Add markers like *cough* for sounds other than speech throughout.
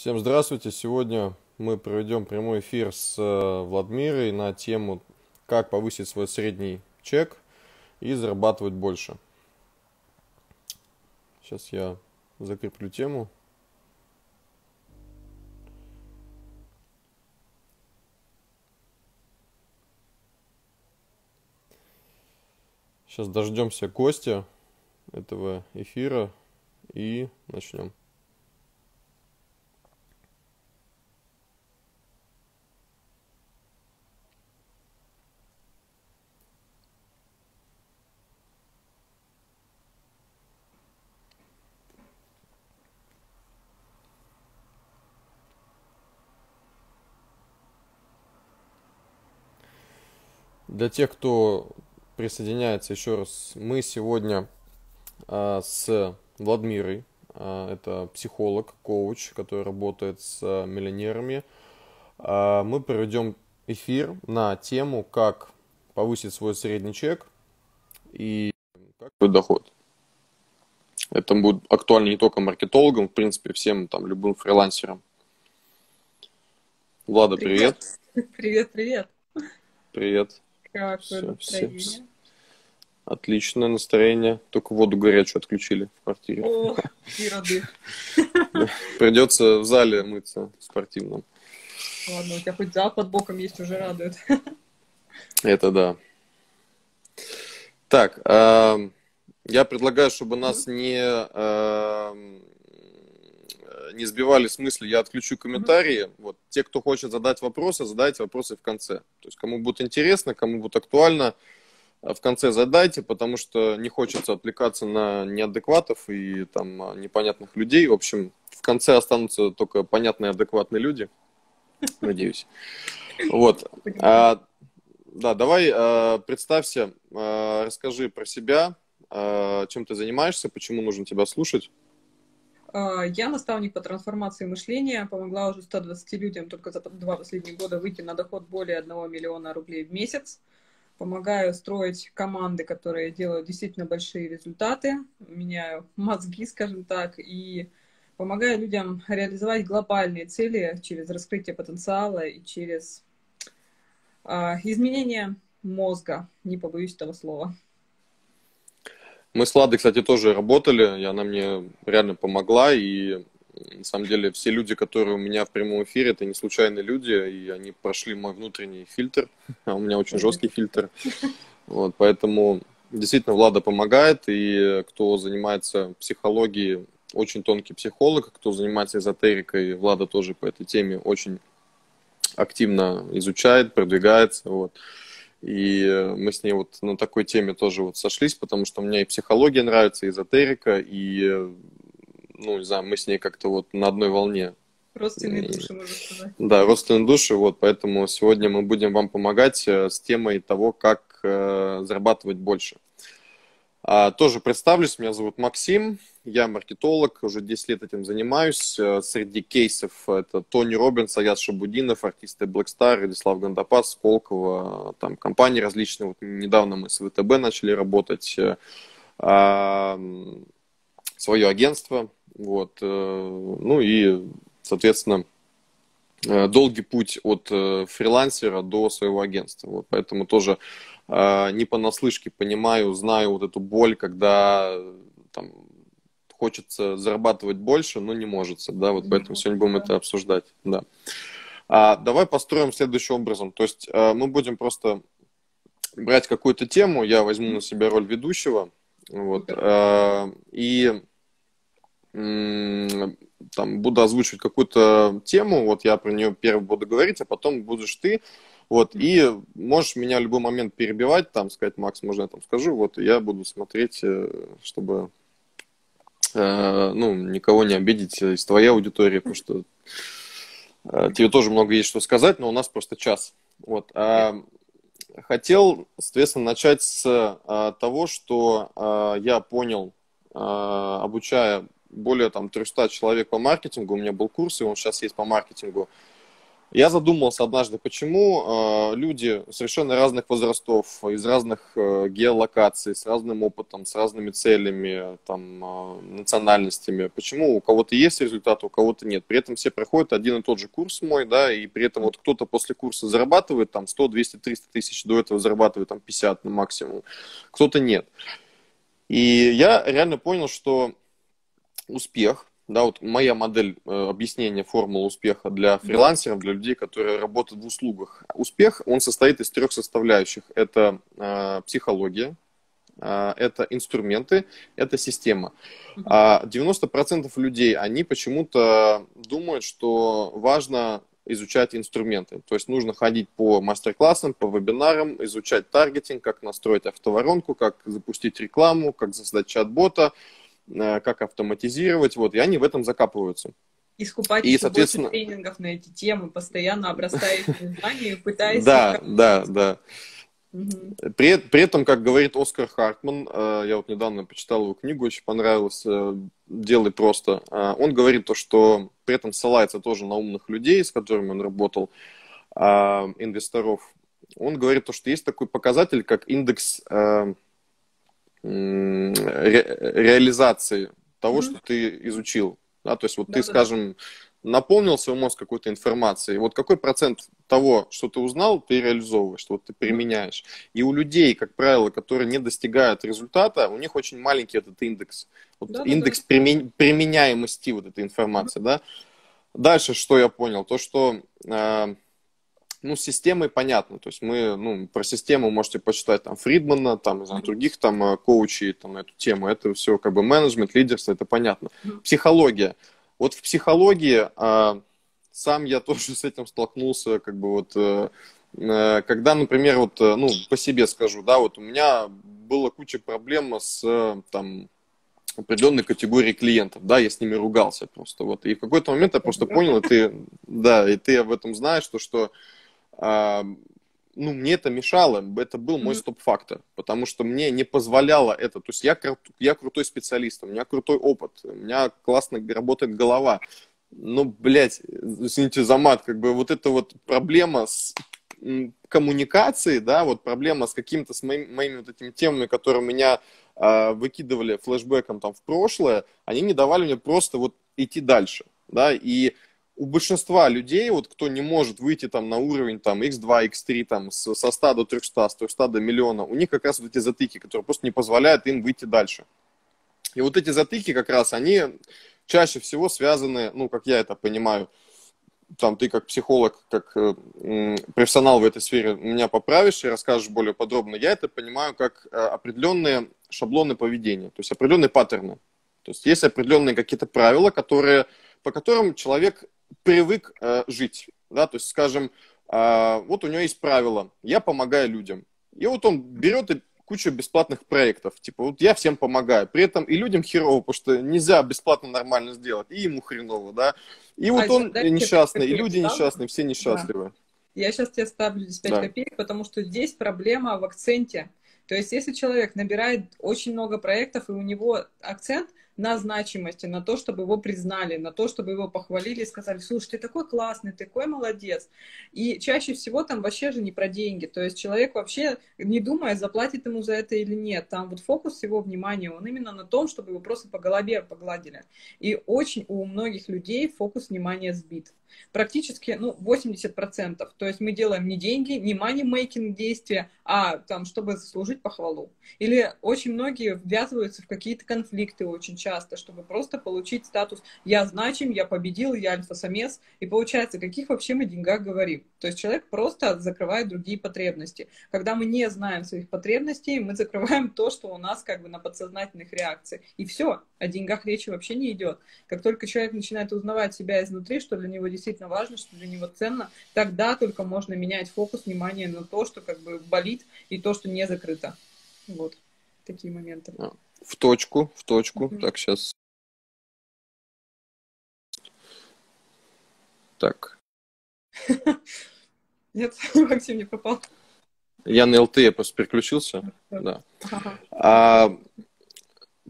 Всем здравствуйте! Сегодня мы проведем прямой эфир с э, Владмирой на тему «Как повысить свой средний чек и зарабатывать больше». Сейчас я закреплю тему. Сейчас дождемся гостя этого эфира и начнем. Для тех, кто присоединяется еще раз, мы сегодня а, с Владмирой, а, это психолог, коуч, который работает с миллионерами. А, мы проведем эфир на тему, как повысить свой средний чек и как свой доход. Это будет актуально не только маркетологам, в принципе, всем там любым фрилансерам. Влада, привет. Привет, *laughs* привет. Привет. Как все, настроение? Все, Отличное настроение. Только воду горячую отключили в квартире. О, *laughs* и роды. Придется в зале мыться спортивном. Ладно, у тебя хоть зал под боком есть, уже радует. Это да. Так, я предлагаю, чтобы нас не, не сбивали с мысли, я отключу комментарии. Mm-hmm. Вот те, кто хочет задать вопросы, задайте вопросы в конце. То есть кому будет интересно, кому будет актуально, в конце задайте, потому что не хочется отвлекаться на неадекватов и там непонятных людей. В общем, в конце останутся только понятные, адекватные люди. *laughs* Надеюсь. Вот. А, да, давай а, представься, а, расскажи про себя, а, чем ты занимаешься, почему нужно тебя слушать. А, я наставник по трансформации мышления, помогла уже 120 людям только за два последних года выйти на доход более 1 миллиона рублей в месяц. Помогаю строить команды, которые делают действительно большие результаты, меняю мозги, скажем так, и помогаю людям реализовать глобальные цели через раскрытие потенциала и через а, изменение мозга, не побоюсь этого слова. Мы с Ладой, кстати, тоже работали, и она мне реально помогла, и на самом деле все люди, которые у меня в прямом эфире, это не случайные люди, и они прошли мой внутренний фильтр, а у меня очень жесткий фильтр. Вот, поэтому действительно Влада помогает, и кто занимается психологией, очень тонкий психолог, кто занимается эзотерикой, Влада тоже по этой теме очень активно изучает, продвигается, вот. И мы с ней вот на такой теме тоже вот сошлись, потому что мне и психология нравится, и эзотерика, и ну, не знаю, мы с ней как-то вот на одной волне. Родственные души, можно сказать. Да, родственные души, вот, поэтому сегодня мы будем вам помогать э, с темой того, как э, зарабатывать больше. А, тоже представлюсь, меня зовут Максим, я маркетолог, уже 10 лет этим занимаюсь. Э, среди кейсов это Тони Робинс, Аяс Шабудинов, артисты Black Star, Радислав Гандапас, Сколково, там компании различные. Вот недавно мы с ВТБ начали работать. А, свое агентство, вот. Э, ну и, соответственно, э, долгий путь от э, фрилансера до своего агентства. Вот, поэтому тоже не понаслышке понимаю, знаю вот эту боль, когда там, хочется зарабатывать больше, но не может. Да, вот поэтому сегодня будем это обсуждать. Да. А, давай построим следующим образом. То есть мы будем просто брать какую-то тему, я возьму на себя роль ведущего, вот, и там буду озвучивать какую-то тему, вот я про нее первый буду говорить, а потом будешь ты, вот, и можешь меня в любой момент перебивать, там, сказать, Макс, можно я там скажу, вот, и я буду смотреть, э, чтобы, э, ну, никого не обидеть из твоей аудитории, потому что э, тебе тоже много есть что сказать, но у нас просто час, вот. А, хотел, соответственно, начать с а, того, что а, я понял, а, обучая более там 300 человек по маркетингу, у меня был курс, и он сейчас есть по маркетингу. Я задумался однажды, почему э, люди совершенно разных возрастов, из разных э, геолокаций, с разным опытом, с разными целями, там, э, национальностями, почему у кого-то есть результат, у кого-то нет. При этом все проходят один и тот же курс мой, да, и при этом вот кто-то после курса зарабатывает там 100, 200, 300 тысяч, до этого зарабатывает там 50 на максимум, кто-то нет. И я реально понял, что успех да, вот моя модель э, объяснения формулы успеха для фрилансеров, для людей, которые работают в услугах. Успех, он состоит из трех составляющих. Это э, психология, э, это инструменты, это система. А 90% людей, они почему-то думают, что важно изучать инструменты. То есть нужно ходить по мастер-классам, по вебинарам, изучать таргетинг, как настроить автоворонку, как запустить рекламу, как создать чат-бота, как автоматизировать, вот, и они в этом закапываются. И скупать и, соответственно... тренингов на эти темы, постоянно обрастая *laughs* знаниями, пытаясь... Да, да, да. При, при этом, как говорит Оскар Хартман, э, я вот недавно почитал его книгу, очень понравилось, э, «Делай просто». Он говорит то, что при этом ссылается тоже на умных людей, с которыми он работал, инвесторов. Он говорит то, что есть такой показатель, как индекс ре, реализации того, mm-hmm. что ты изучил. Да, то есть вот да, ты, да. скажем, наполнил свой мозг какой-то информацией, вот какой процент того, что ты узнал, ты реализовываешь, что вот ты применяешь. И у людей, как правило, которые не достигают результата, у них очень маленький этот индекс. Вот да, индекс да, да. применяемости вот этой информации, mm-hmm. да. Дальше, что я понял, то, что э, ну, с системой понятно. То есть мы, ну, про систему можете почитать там Фридмана, там, из других там э, коучей там, на эту тему. Это все как бы менеджмент, лидерство, это понятно. Психология. Вот в психологии а, сам я *laughs* тоже с этим столкнулся, как бы вот, а, когда, например, вот, ну, по себе скажу, да, вот у меня была куча проблем с, там, определенной категории клиентов, да, я с ними ругался просто, вот, и в какой-то момент я просто понял, и ты, да, и ты об этом знаешь, то, что ну, мне это мешало, это был мой стоп-фактор, потому что мне не позволяло это. То есть я, я крутой специалист, у меня крутой опыт, у меня классно работает голова. Но, блядь, извините за мат, как бы вот эта вот проблема с коммуникацией, да, вот проблема с каким-то, с моим, моими вот этими темами, которые меня э, выкидывали флешбеком там в прошлое, они не давали мне просто вот идти дальше, да, и у большинства людей, вот кто не может выйти там на уровень там x2, x3, там с, со 100 до 300, с 300 до миллиона, у них как раз вот эти затыки, которые просто не позволяют им выйти дальше. И вот эти затыки как раз, они чаще всего связаны, ну, как я это понимаю, там ты как психолог, как э, профессионал в этой сфере меня поправишь и расскажешь более подробно. Я это понимаю как э, определенные шаблоны поведения, то есть определенные паттерны. То есть есть определенные какие-то правила, которые, по которым человек привык э, жить. Да? То есть, скажем, э, вот у него есть правило, я помогаю людям. И вот он берет и кучу бесплатных проектов. Типа, вот я всем помогаю. При этом и людям херово, потому что нельзя бесплатно нормально сделать. И ему хреново, да. И вот а он несчастный, и люди несчастные, все несчастливы. Да. Я сейчас тебе ставлю здесь 5 да. копеек, потому что здесь проблема в акценте. То есть, если человек набирает очень много проектов, и у него акцент на значимости, на то, чтобы его признали, на то, чтобы его похвалили и сказали, слушай, ты такой классный, ты такой молодец. И чаще всего там вообще же не про деньги. То есть человек вообще, не думая, заплатит ему за это или нет. Там вот фокус его внимания, он именно на том, чтобы его просто по голове погладили. И очень у многих людей фокус внимания сбит практически ну, 80%. То есть мы делаем не деньги, не money-making действия, а там, чтобы заслужить похвалу. Или очень многие ввязываются в какие-то конфликты очень часто, чтобы просто получить статус «я значим, я победил, я альфа-самец». И получается, каких вообще мы деньгах говорим? То есть человек просто закрывает другие потребности. Когда мы не знаем своих потребностей, мы закрываем то, что у нас как бы на подсознательных реакциях. И все, о деньгах речи вообще не идет. Как только человек начинает узнавать себя изнутри, что для него действительно важно, что для него ценно, тогда только можно менять фокус внимания на то, что как бы болит, и то, что не закрыто. Вот такие моменты. А, в точку, в точку. Mm-hmm. Так, сейчас. Так. *laughs* Нет, *laughs* Максим не попал. Я на ЛТЕ просто переключился. Да. А,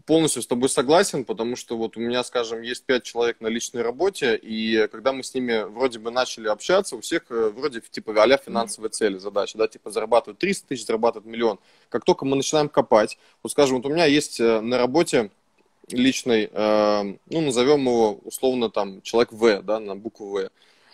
полностью с тобой согласен, потому что вот у меня, скажем, есть пять человек на личной работе, и когда мы с ними вроде бы начали общаться, у всех э, вроде типа а финансовые цели, задачи, да, типа зарабатывать 300 тысяч, зарабатывать миллион. Как только мы начинаем копать, вот скажем, вот у меня есть э, на работе личный, э, ну, назовем его условно там человек В, да, на букву В.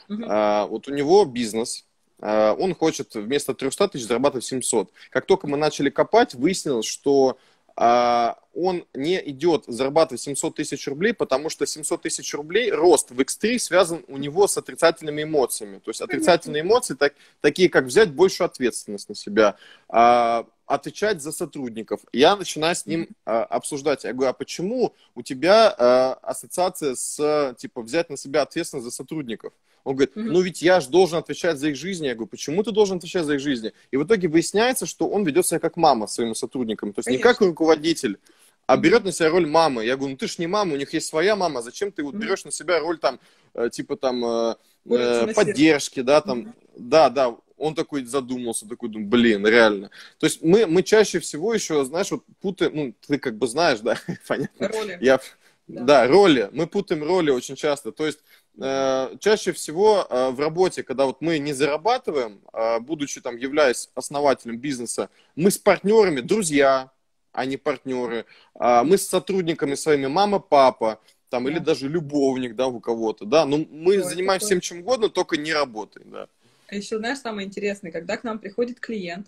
Uh-huh. А, вот у него бизнес, а, он хочет вместо 300 тысяч зарабатывать 700. Как только мы начали копать, выяснилось, что он не идет зарабатывать 700 тысяч рублей, потому что 700 тысяч рублей, рост в X3 связан у него с отрицательными эмоциями. То есть отрицательные эмоции, так, такие как взять большую ответственность на себя, а, отвечать за сотрудников. Я начинаю с ним а, обсуждать. Я говорю, а почему у тебя а, ассоциация с, типа, взять на себя ответственность за сотрудников? Он говорит, ну ведь я же должен отвечать за их жизни. Я говорю, почему ты должен отвечать за их жизни? И в итоге выясняется, что он ведет себя как мама своим сотрудникам. То есть Конечно. не как руководитель, а берет на себя роль мамы. Я говорю, ну ты ж не мама, у них есть своя мама, зачем ты вот берешь на себя роль там, э, типа там, э, э поддержки, да, там, да, да, он такой задумался, такой, думаю, блин, реально. То есть мы, мы чаще всего еще, знаешь, вот путаем, ну, ты как бы знаешь, да, *laughs* понятно. Роли. Я, да. да, роли. Мы путаем роли очень часто. То есть чаще всего э, в работе, когда вот мы не зарабатываем, э, будучи там, являясь основателем бизнеса, мы с партнерами, друзья, а не партнеры, мы с сотрудниками своими, мама, папа, там, да. или даже любовник, да, у кого-то, да, но мы Ой, занимаемся всем чем угодно, только не работаем, да. А еще, знаешь, самое интересное, когда к нам приходит клиент,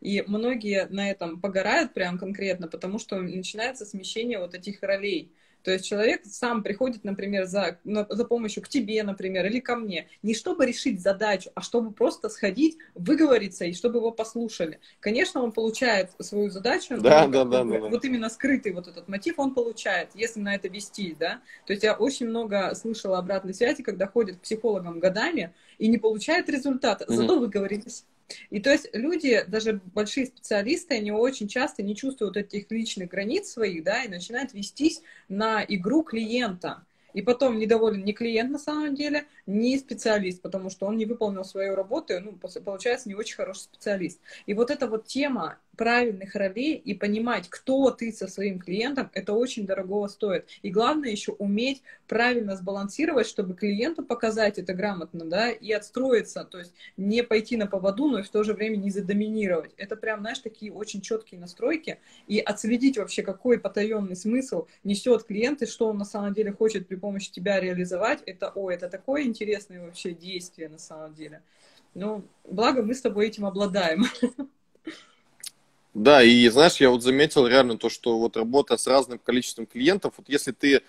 и многие на этом погорают прям конкретно, потому что начинается смещение вот этих ролей. То есть человек сам приходит, например, за, за помощью к тебе, например, или ко мне, не чтобы решить задачу, а чтобы просто сходить, выговориться и чтобы его послушали. Конечно, он получает свою задачу, да, да, да, да, вот именно скрытый вот этот мотив он получает, если на это вести, да. То есть я очень много слышала обратной связи, когда ходят к психологам годами и не получают результата, зато mm-hmm. выговорились. И то есть люди, даже большие специалисты, они очень часто не чувствуют этих личных границ своих, да, и начинают вестись на игру клиента. И потом недоволен не клиент на самом деле, не специалист, потому что он не выполнил свою работу, ну, получается, не очень хороший специалист. И вот эта вот тема правильных ролей и понимать, кто ты со своим клиентом, это очень дорого стоит. И главное еще уметь правильно сбалансировать, чтобы клиенту показать это грамотно, да, и отстроиться, то есть не пойти на поводу, но и в то же время не задоминировать. Это прям, знаешь, такие очень четкие настройки, и отследить вообще, какой потаенный смысл несет клиент, и что он на самом деле хочет при помощи тебя реализовать, это, о, это такое интересное вообще действие на самом деле. Ну, благо мы с тобой этим обладаем. *laughs* Да, и знаешь, я вот заметил реально то, что вот работа с разным количеством клиентов, вот если ты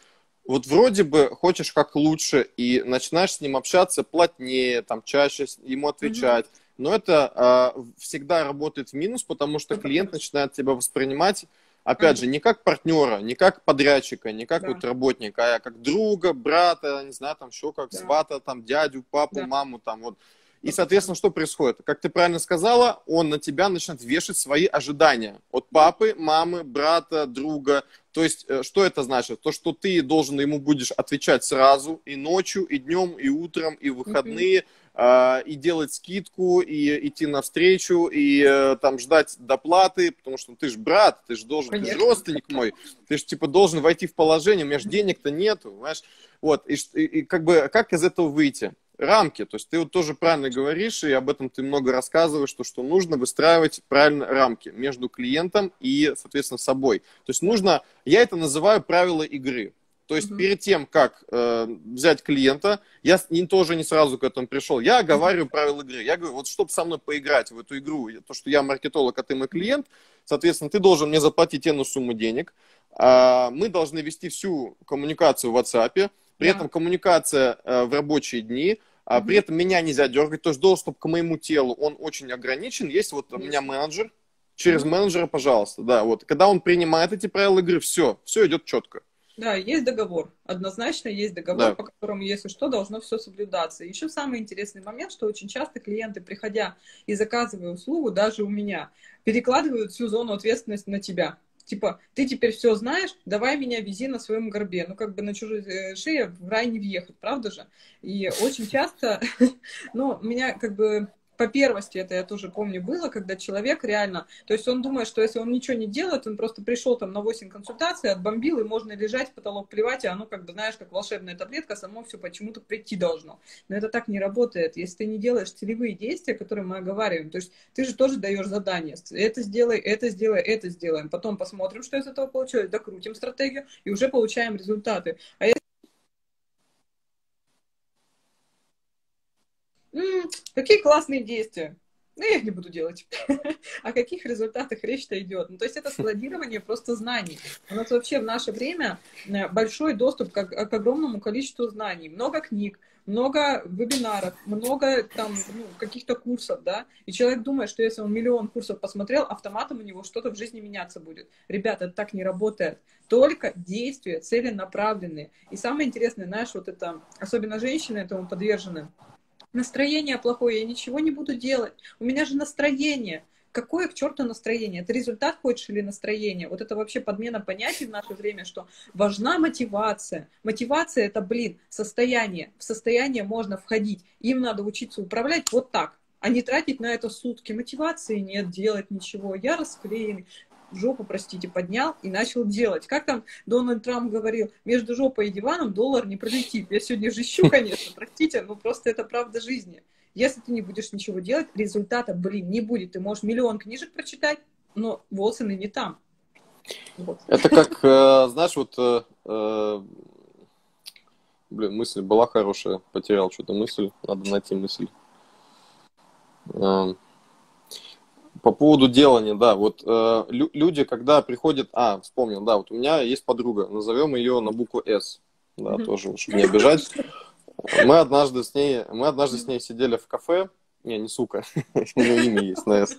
вот вроде бы хочешь как лучше и начинаешь с ним общаться плотнее, там чаще ему отвечать, mm-hmm. но это э, всегда работает в минус, потому что клиент начинает тебя воспринимать Опять же, не как партнера, не как подрядчика, не как да. вот работника, а как друга, брата, не знаю, там еще как да. свата, там дядю, папу, да. маму, там вот. И, соответственно, что происходит? Как ты правильно сказала, он на тебя начинает вешать свои ожидания от папы, мамы, брата, друга. То есть, э, что это значит? То, что ты должен ему будешь отвечать сразу, и ночью, и днем, и утром, и в выходные, mm-hmm. и делать скидку, и идти навстречу, и э, там ждать доплаты, потому что ты же брат, ты же должен, Конечно. ты же родственник мой, ты же типа должен войти в положение, у меня же денег-то нету, понимаешь? Вот, и, и, и как бы, как из этого выйти? Рамки. То есть ты вот тоже правильно говоришь, и об этом ты много рассказываешь, что, что нужно выстраивать правильно рамки между клиентом и, соответственно, собой. То есть нужно, я это называю правила игры. То есть mm-hmm. перед тем, как э, взять клиента, я не, тоже не сразу к этому пришел. Я оговариваю mm-hmm. правила игры. Я говорю, вот чтобы со мной поиграть в эту игру, то, что я маркетолог, а ты мой клиент, соответственно, ты должен мне заплатить эту сумму денег. Э, мы должны вести всю коммуникацию в WhatsApp. При yeah. этом коммуникация э, в рабочие дни – а при этом меня нельзя дергать, то есть доступ к моему телу, он очень ограничен. Есть вот у меня менеджер, через менеджера, пожалуйста, да, вот. Когда он принимает эти правила игры, все, все идет четко. Да, есть договор. Однозначно есть договор, да. по которому, если что, должно все соблюдаться. Еще самый интересный момент, что очень часто клиенты, приходя и заказывая услугу, даже у меня, перекладывают всю зону ответственности на тебя типа, ты теперь все знаешь, давай меня вези на своем горбе. Ну, как бы на чужой э, шее в рай не въехать, правда же? И очень часто, *laughs* ну, меня как бы по первости это я тоже помню было, когда человек реально, то есть он думает, что если он ничего не делает, он просто пришел там на 8 консультаций, отбомбил, и можно лежать потолок плевать, и оно как бы, знаешь, как волшебная таблетка, само все почему-то прийти должно. Но это так не работает. Если ты не делаешь целевые действия, которые мы оговариваем, то есть ты же тоже даешь задание. Это сделай, это сделай, это сделаем. Потом посмотрим, что из этого получилось, докрутим стратегию и уже получаем результаты. А если М-м, какие классные действия. Ну, я их не буду делать. *laughs* О каких результатах речь-то идет? Ну, то есть это *laughs* складирование просто знаний. У нас вообще в наше время э, большой доступ к, к огромному количеству знаний. Много книг, много вебинаров, много там ну, каких-то курсов, да, и человек думает, что если он миллион курсов посмотрел, автоматом у него что-то в жизни меняться будет. Ребята, это так не работает. Только действия целенаправленные. И самое интересное, знаешь, вот это, особенно женщины этому подвержены, настроение плохое, я ничего не буду делать. У меня же настроение. Какое к черту настроение? Это результат хочешь или настроение? Вот это вообще подмена понятий в наше время, что важна мотивация. Мотивация это, блин, состояние. В состояние можно входить. Им надо учиться управлять вот так а не тратить на это сутки. Мотивации нет, делать ничего. Я расклеенный жопу, простите, поднял и начал делать. Как там Дональд Трамп говорил, между жопой и диваном доллар не пролетит. Я сегодня жищу, конечно, *laughs* простите, но просто это правда жизни. Если ты не будешь ничего делать, результата, блин, не будет. Ты можешь миллион книжек прочитать, но Волсоны не там. Вот. Это как, э, знаешь, вот, э, э, блин, мысль была хорошая, потерял что-то мысль, надо найти мысль. По поводу делания, да, вот э, люди, когда приходят, а, вспомнил, да, вот у меня есть подруга, назовем ее на букву С, да, mm-hmm. тоже, чтобы не обижать. Мы однажды с ней, мы однажды с ней сидели в кафе, не, не сука, *laughs* у нее имя есть на С.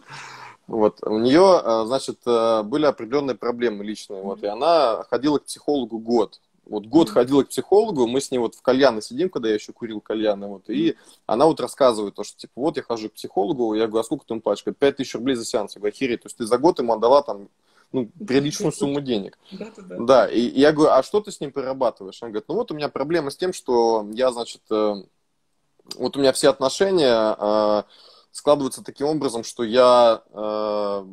Вот, у нее, э, значит, э, были определенные проблемы личные, вот, и она ходила к психологу год, вот год ходила к психологу, мы с ней вот в кальяны сидим, когда я еще курил кальяны, вот, и она вот рассказывает то, что, типа, вот я хожу к психологу, я говорю, а сколько ты ему платишь? Говорит, 5 тысяч рублей за сеанс. Я говорю, охереть, то есть ты за год ему отдала там, ну, приличную сумму денег. Да, да, да. и, и я говорю, а что ты с ним прорабатываешь? Она говорит, ну вот у меня проблема с тем, что я, значит, э, вот у меня все отношения э, складываются таким образом, что я э,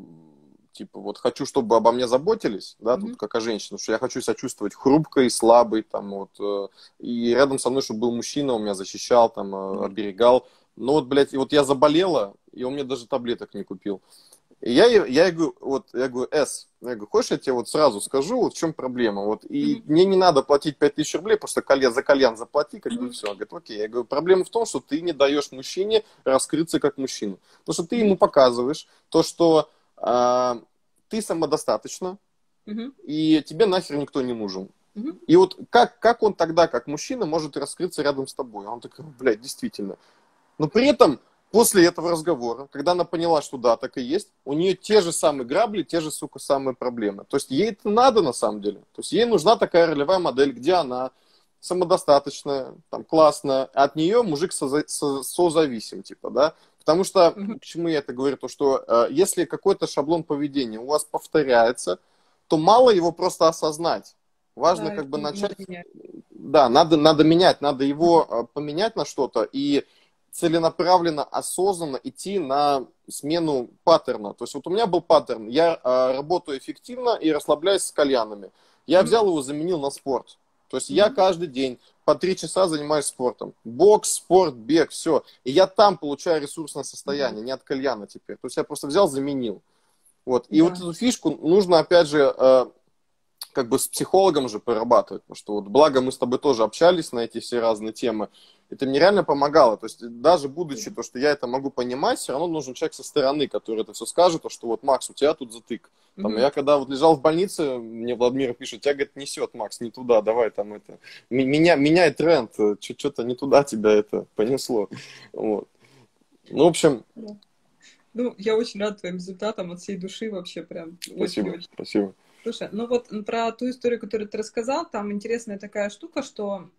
типа, вот хочу, чтобы обо мне заботились, да, mm-hmm. тут как о женщине, что я хочу себя чувствовать хрупкой, слабой, там, вот, э, и рядом со мной, чтобы был мужчина, он меня защищал, там, mm-hmm. оберегал. Но вот, блядь, и вот я заболела, и он мне даже таблеток не купил. И я, я говорю, вот, я говорю, С, я говорю, хочешь, я тебе вот сразу скажу, вот в чем проблема, вот, и mm-hmm. мне не надо платить 5000 рублей, просто кальян, за кальян заплати, как бы, mm-hmm. все. Он говорит, окей, я говорю, проблема в том, что ты не даешь мужчине раскрыться как мужчину, потому что ты ему показываешь то, что а, ты самодостаточна, угу. и тебе нахер никто не нужен. Угу. И вот как, как он тогда, как мужчина, может раскрыться рядом с тобой? Он такой, блядь, действительно. Но при этом после этого разговора, когда она поняла, что да, так и есть, у нее те же самые грабли, те же, сука, самые проблемы. То есть ей это надо на самом деле. То есть ей нужна такая ролевая модель, где она самодостаточная, там, классная, а от нее мужик соза- созависим, типа, да. Потому что, почему я это говорю, то что э, если какой-то шаблон поведения у вас повторяется, то мало его просто осознать. Важно да, как бы начать... Да, надо, надо менять, надо его э, поменять на что-то и целенаправленно, осознанно идти на смену паттерна. То есть вот у меня был паттерн, я э, работаю эффективно и расслабляюсь с кальянами. Я взял его, заменил на спорт. То есть mm-hmm. я каждый день по три часа занимаюсь спортом. Бокс, спорт, бег, все. И я там получаю ресурсное состояние, не от кальяна теперь. То есть я просто взял, заменил. Вот. И да. вот эту фишку нужно, опять же, э, как бы с психологом же прорабатывать. Потому что вот благо мы с тобой тоже общались на эти все разные темы это мне реально помогало. То есть даже будучи то, что я это могу понимать, все равно нужен человек со стороны, который это все скажет, то, что вот, Макс, у тебя тут затык. Там, mm-hmm. Я когда вот лежал в больнице, мне Владимир пишет, тебя, говорит, несет, Макс, не туда, давай там это. Меня, меняй тренд, что-то не туда тебя это понесло. Вот. Ну, в общем... Ну, я очень рад твоим результатам от всей души вообще прям. Спасибо, очень, спасибо. Слушай, ну вот про ту историю, которую ты рассказал, там интересная такая штука, что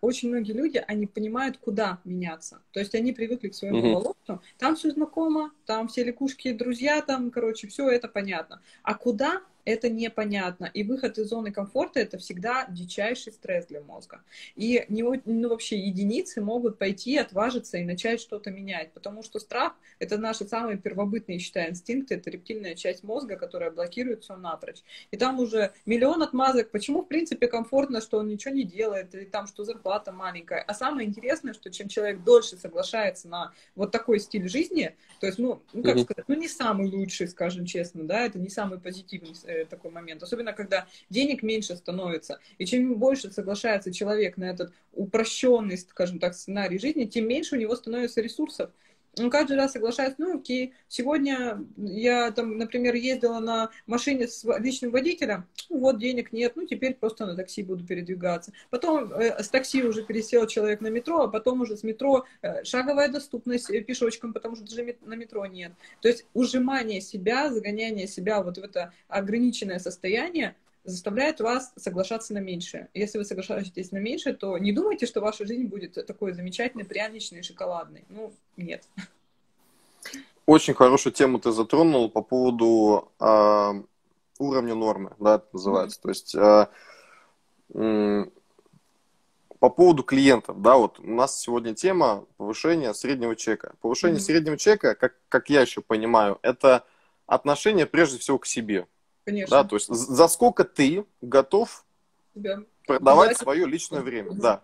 очень многие люди, они понимают, куда меняться. То есть они привыкли к своему mm-hmm. болоту, там все знакомо, там все лягушки, друзья, там, короче, все это понятно. А куда это непонятно. И выход из зоны комфорта это всегда дичайший стресс для мозга. И не, ну, вообще единицы могут пойти, отважиться и начать что-то менять, потому что страх это наши самые первобытные, считаю, инстинкты, это рептильная часть мозга, которая блокирует все напрочь. И там уже миллион отмазок, почему, в принципе, комфортно, что он ничего не делает, или там, что зарплата маленькая. А самое интересное, что чем человек дольше соглашается на вот такой стиль жизни, то есть, ну, ну как mm-hmm. сказать, ну, не самый лучший, скажем честно, да, это не самый позитивный такой момент, особенно когда денег меньше становится. И чем больше соглашается человек на этот упрощенный, скажем так, сценарий жизни, тем меньше у него становится ресурсов он каждый раз соглашается, ну окей, сегодня я там, например, ездила на машине с личным водителем, ну, вот денег нет, ну теперь просто на такси буду передвигаться. Потом э, с такси уже пересел человек на метро, а потом уже с метро э, шаговая доступность э, пешочком, потому что даже на метро нет. То есть ужимание себя, загоняние себя вот в это ограниченное состояние, заставляет вас соглашаться на меньшее. Если вы соглашаетесь на меньшее, то не думайте, что ваша жизнь будет такой замечательной, пряничной, шоколадной. Ну, нет. Очень хорошую тему ты затронул по поводу э, уровня нормы, да, это называется. Mm-hmm. То есть э, э, по поводу клиентов, да, вот у нас сегодня тема повышения среднего чека. Повышение mm-hmm. среднего чека, как, как я еще понимаю, это отношение прежде всего к себе. Конечно. Да, то есть за сколько ты готов себя продавать да. свое личное время. Да.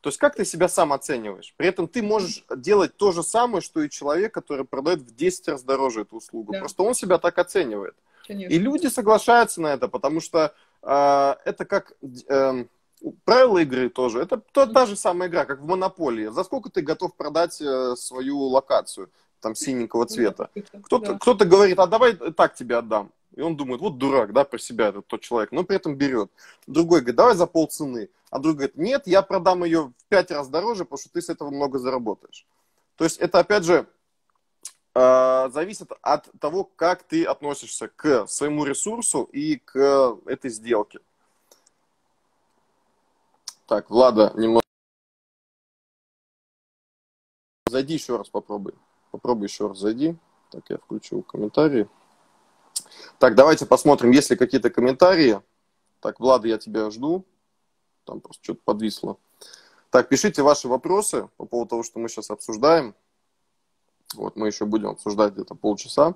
То есть как ты себя сам оцениваешь? При этом ты можешь делать то же самое, что и человек, который продает в 10 раз дороже эту услугу. Да. Просто он себя так оценивает. Конечно. И люди соглашаются на это, потому что э, это как э, правила игры тоже. Это то, та же самая игра, как в Монополии. За сколько ты готов продать э, свою локацию? там синенького цвета. Кто-то, да. кто-то говорит, а давай так тебе отдам. И он думает, вот дурак, да, про себя этот тот человек, но при этом берет. Другой говорит, давай за полцены. А другой говорит, нет, я продам ее в пять раз дороже, потому что ты с этого много заработаешь. То есть это, опять же, э, зависит от того, как ты относишься к своему ресурсу и к этой сделке. Так, Влада, немного. Зайди еще раз, попробуй. Попробуй еще раз зайди. Так, я включу комментарии. Так, давайте посмотрим, есть ли какие-то комментарии. Так, Влада, я тебя жду. Там просто что-то подвисло. Так, пишите ваши вопросы по поводу того, что мы сейчас обсуждаем. Вот мы еще будем обсуждать где-то полчаса.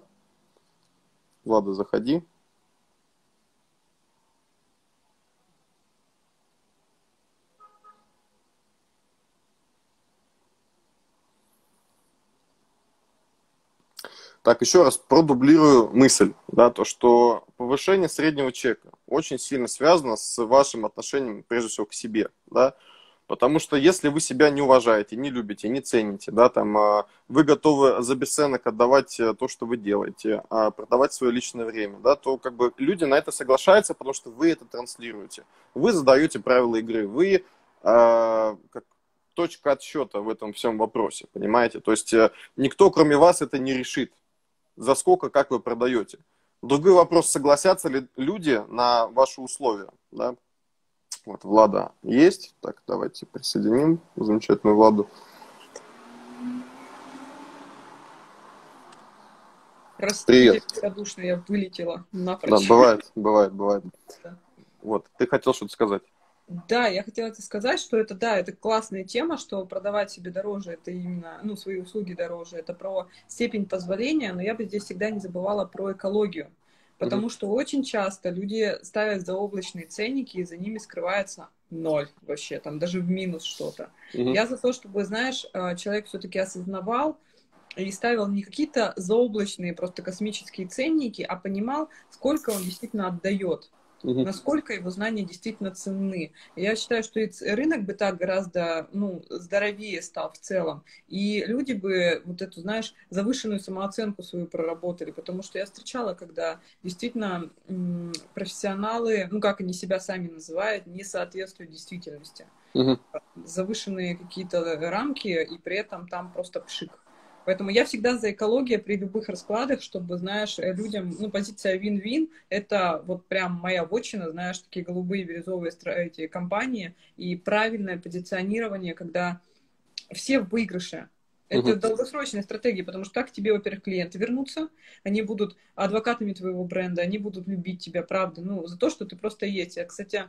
Влада, заходи. Так, еще раз продублирую мысль, да, то, что повышение среднего чека очень сильно связано с вашим отношением, прежде всего, к себе, да, потому что если вы себя не уважаете, не любите, не цените, да, там, а, вы готовы за бесценок отдавать э, то, что вы делаете, а, продавать свое личное время, да, то как бы люди на это соглашаются, потому что вы это транслируете, вы задаете правила игры, вы а, как точка отсчета в этом всем вопросе, понимаете? То есть э, никто, кроме вас, это не решит за сколько, как вы продаете. Другой вопрос, согласятся ли люди на ваши условия. Да? Вот, Влада есть. Так, давайте присоединим замечательную Владу. Привет. Радушно я вылетела напрочь. Да, бывает, бывает, бывает. Да. Вот, ты хотел что-то сказать. Да, я хотела тебе сказать, что это, да, это классная тема, что продавать себе дороже, это именно, ну, свои услуги дороже, это про степень позволения, но я бы здесь всегда не забывала про экологию, потому mm-hmm. что очень часто люди ставят заоблачные ценники, и за ними скрывается ноль вообще, там даже в минус что-то. Mm-hmm. Я за то, чтобы, знаешь, э, человек все-таки осознавал, и ставил не какие-то заоблачные просто космические ценники, а понимал, сколько он действительно отдает угу. насколько его знания действительно ценны. Я считаю, что рынок бы так гораздо ну, здоровее стал в целом, и люди бы вот эту, знаешь, завышенную самооценку свою проработали, потому что я встречала, когда действительно профессионалы, ну как они себя сами называют, не соответствуют действительности. Угу. Завышенные какие-то рамки, и при этом там просто пшик. Поэтому я всегда за экологию при любых раскладах, чтобы, знаешь, людям, ну, позиция вин-вин, это вот прям моя вотчина, знаешь, такие голубые, бирюзовые эти компании и правильное позиционирование, когда все в выигрыше. Это угу. долгосрочная стратегия, потому что так тебе, во-первых, клиенты вернутся, они будут адвокатами твоего бренда, они будут любить тебя, правда, ну, за то, что ты просто есть. Я, кстати,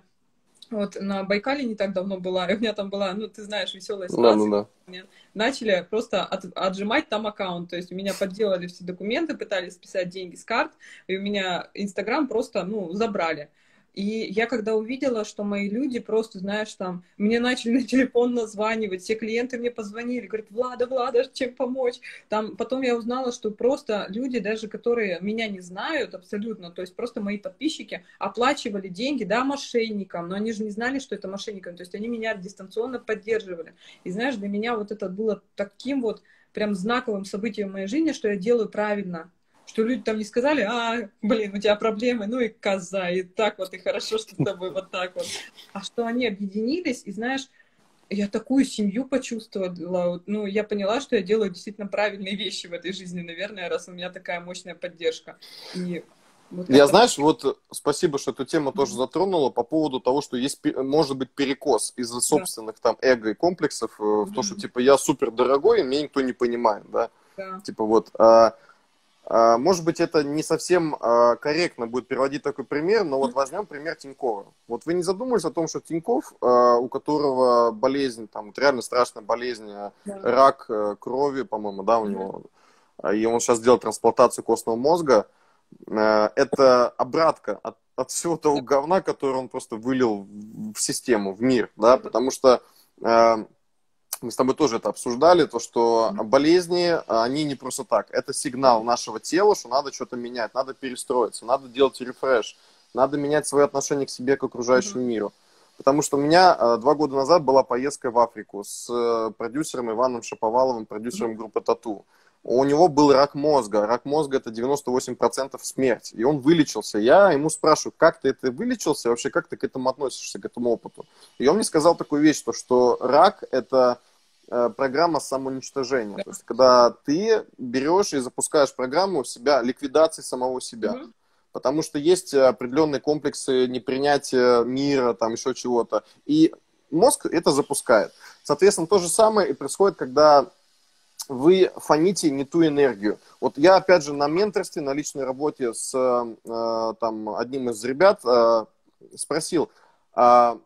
вот на Байкале не так давно была, и у меня там была, ну, ты знаешь, веселая ситуация. Да, да, да. Начали просто от, отжимать там аккаунт, то есть у меня подделали все документы, пытались списать деньги с карт, и у меня Инстаграм просто, ну, забрали. И я когда увидела, что мои люди просто, знаешь, там, мне начали *laughs* на телефон названивать, все клиенты мне позвонили, говорят, Влада, Влада, чем помочь? Там, потом я узнала, что просто люди, даже которые меня не знают абсолютно, то есть просто мои подписчики оплачивали деньги, да, мошенникам, но они же не знали, что это мошенникам, то есть они меня дистанционно поддерживали. И знаешь, для меня вот это было таким вот прям знаковым событием в моей жизни, что я делаю правильно, что люди там не сказали, а, блин, у тебя проблемы, ну и коза, и так вот, и хорошо, что с тобой вот так вот. А что они объединились, и знаешь, я такую семью почувствовала, ну, я поняла, что я делаю действительно правильные вещи в этой жизни, наверное, раз у меня такая мощная поддержка. И вот я, знаешь, вот спасибо, что эту тему тоже затронула по поводу того, что есть, может быть, перекос из-за собственных да. там эго и комплексов mm-hmm. в то, что, типа, я супер дорогой, и меня никто не понимает, да? да. Типа вот... А, может быть, это не совсем а, корректно будет приводить такой пример, но вот возьмем пример Тинькова. Вот вы не задумывались о том, что Тиньков, а, у которого болезнь, там, вот реально страшная болезнь, да. рак э, крови, по-моему, да, у него, и он сейчас делает трансплантацию костного мозга, э, это обратка от, от всего того говна, который он просто вылил в систему, в мир, да, потому что э, мы с тобой тоже это обсуждали, то, что болезни, они не просто так. Это сигнал нашего тела, что надо что-то менять, надо перестроиться, надо делать рефреш, надо менять свое отношение к себе, к окружающему mm-hmm. миру. Потому что у меня э, два года назад была поездка в Африку с э, продюсером Иваном Шаповаловым, продюсером группы Тату. У него был рак мозга. Рак мозга это 98% смерть. И он вылечился. Я ему спрашиваю, как ты это вылечился, вообще как ты к этому относишься, к этому опыту. И он мне сказал такую вещь, то, что рак это программа самоуничтожения. Да. То есть, когда ты берешь и запускаешь программу себя, ликвидации самого себя. Угу. Потому что есть определенные комплексы непринятия мира, там еще чего-то. И мозг это запускает. Соответственно, то же самое и происходит, когда вы фоните не ту энергию. Вот я, опять же, на менторстве, на личной работе с э, там, одним из ребят э, спросил, э,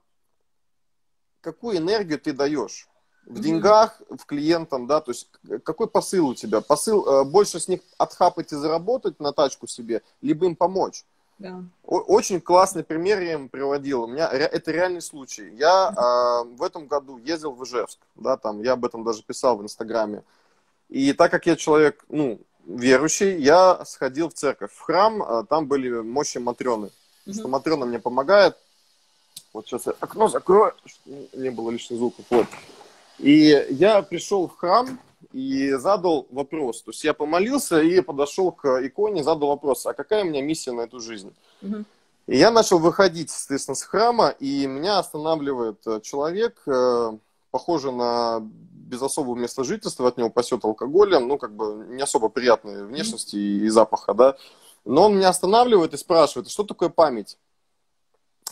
какую энергию ты даешь? В деньгах, в клиентам, да, то есть какой посыл у тебя? Посыл э, больше с них отхапать и заработать на тачку себе, либо им помочь. Да. Очень классный пример я им приводил. У меня это реальный случай. Я э, в этом году ездил в Ижевск, да, там я об этом даже писал в Инстаграме. И так как я человек, ну, верующий, я сходил в церковь, в храм, а там были мощи Матрены. Mm-hmm. Что Матрена мне помогает. Вот сейчас я окно закрою, чтобы не было лишних звуков. Вот. И я пришел в храм и задал вопрос. То есть я помолился и подошел к иконе, задал вопрос, а какая у меня миссия на эту жизнь? Угу. И я начал выходить, соответственно, с храма, и меня останавливает э, человек, э, похожий на без особого места жительства, от него пасет алкоголем, ну, как бы не особо приятной внешности и, и запаха, да. Но он меня останавливает и спрашивает, что такое память?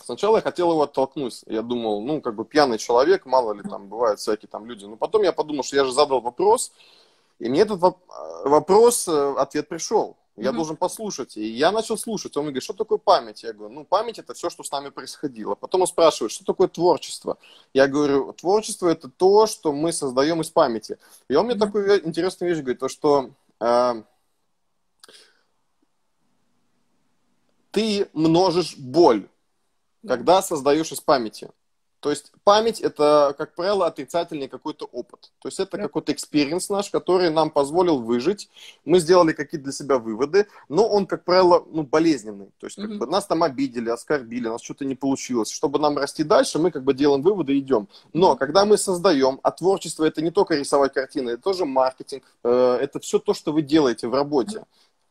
Сначала я хотел его оттолкнуть. Я думал, ну, как бы пьяный человек, мало ли там бывают всякие там люди. Но потом я подумал, что я же задал вопрос, и мне этот вопрос, э, ответ пришел. Я mm-hmm. должен послушать. И я начал слушать. Он мне говорит, что такое память? Я говорю, ну, память это все, что с нами происходило. Потом он спрашивает, что такое творчество? Я говорю, творчество это то, что мы создаем из памяти. И он мне mm-hmm. такую интересную вещь говорит, то, что э, ты множишь боль когда создаешь из памяти. То есть память это, как правило, отрицательный какой-то опыт. То есть это какой-то experience наш, который нам позволил выжить. Мы сделали какие-то для себя выводы, но он, как правило, ну, болезненный. То есть как mm-hmm. бы, нас там обидели, оскорбили, нас что-то не получилось. Чтобы нам расти дальше, мы как бы делаем выводы и идем. Но когда мы создаем, а творчество это не только рисовать картины, это тоже маркетинг, э, это все то, что вы делаете в работе.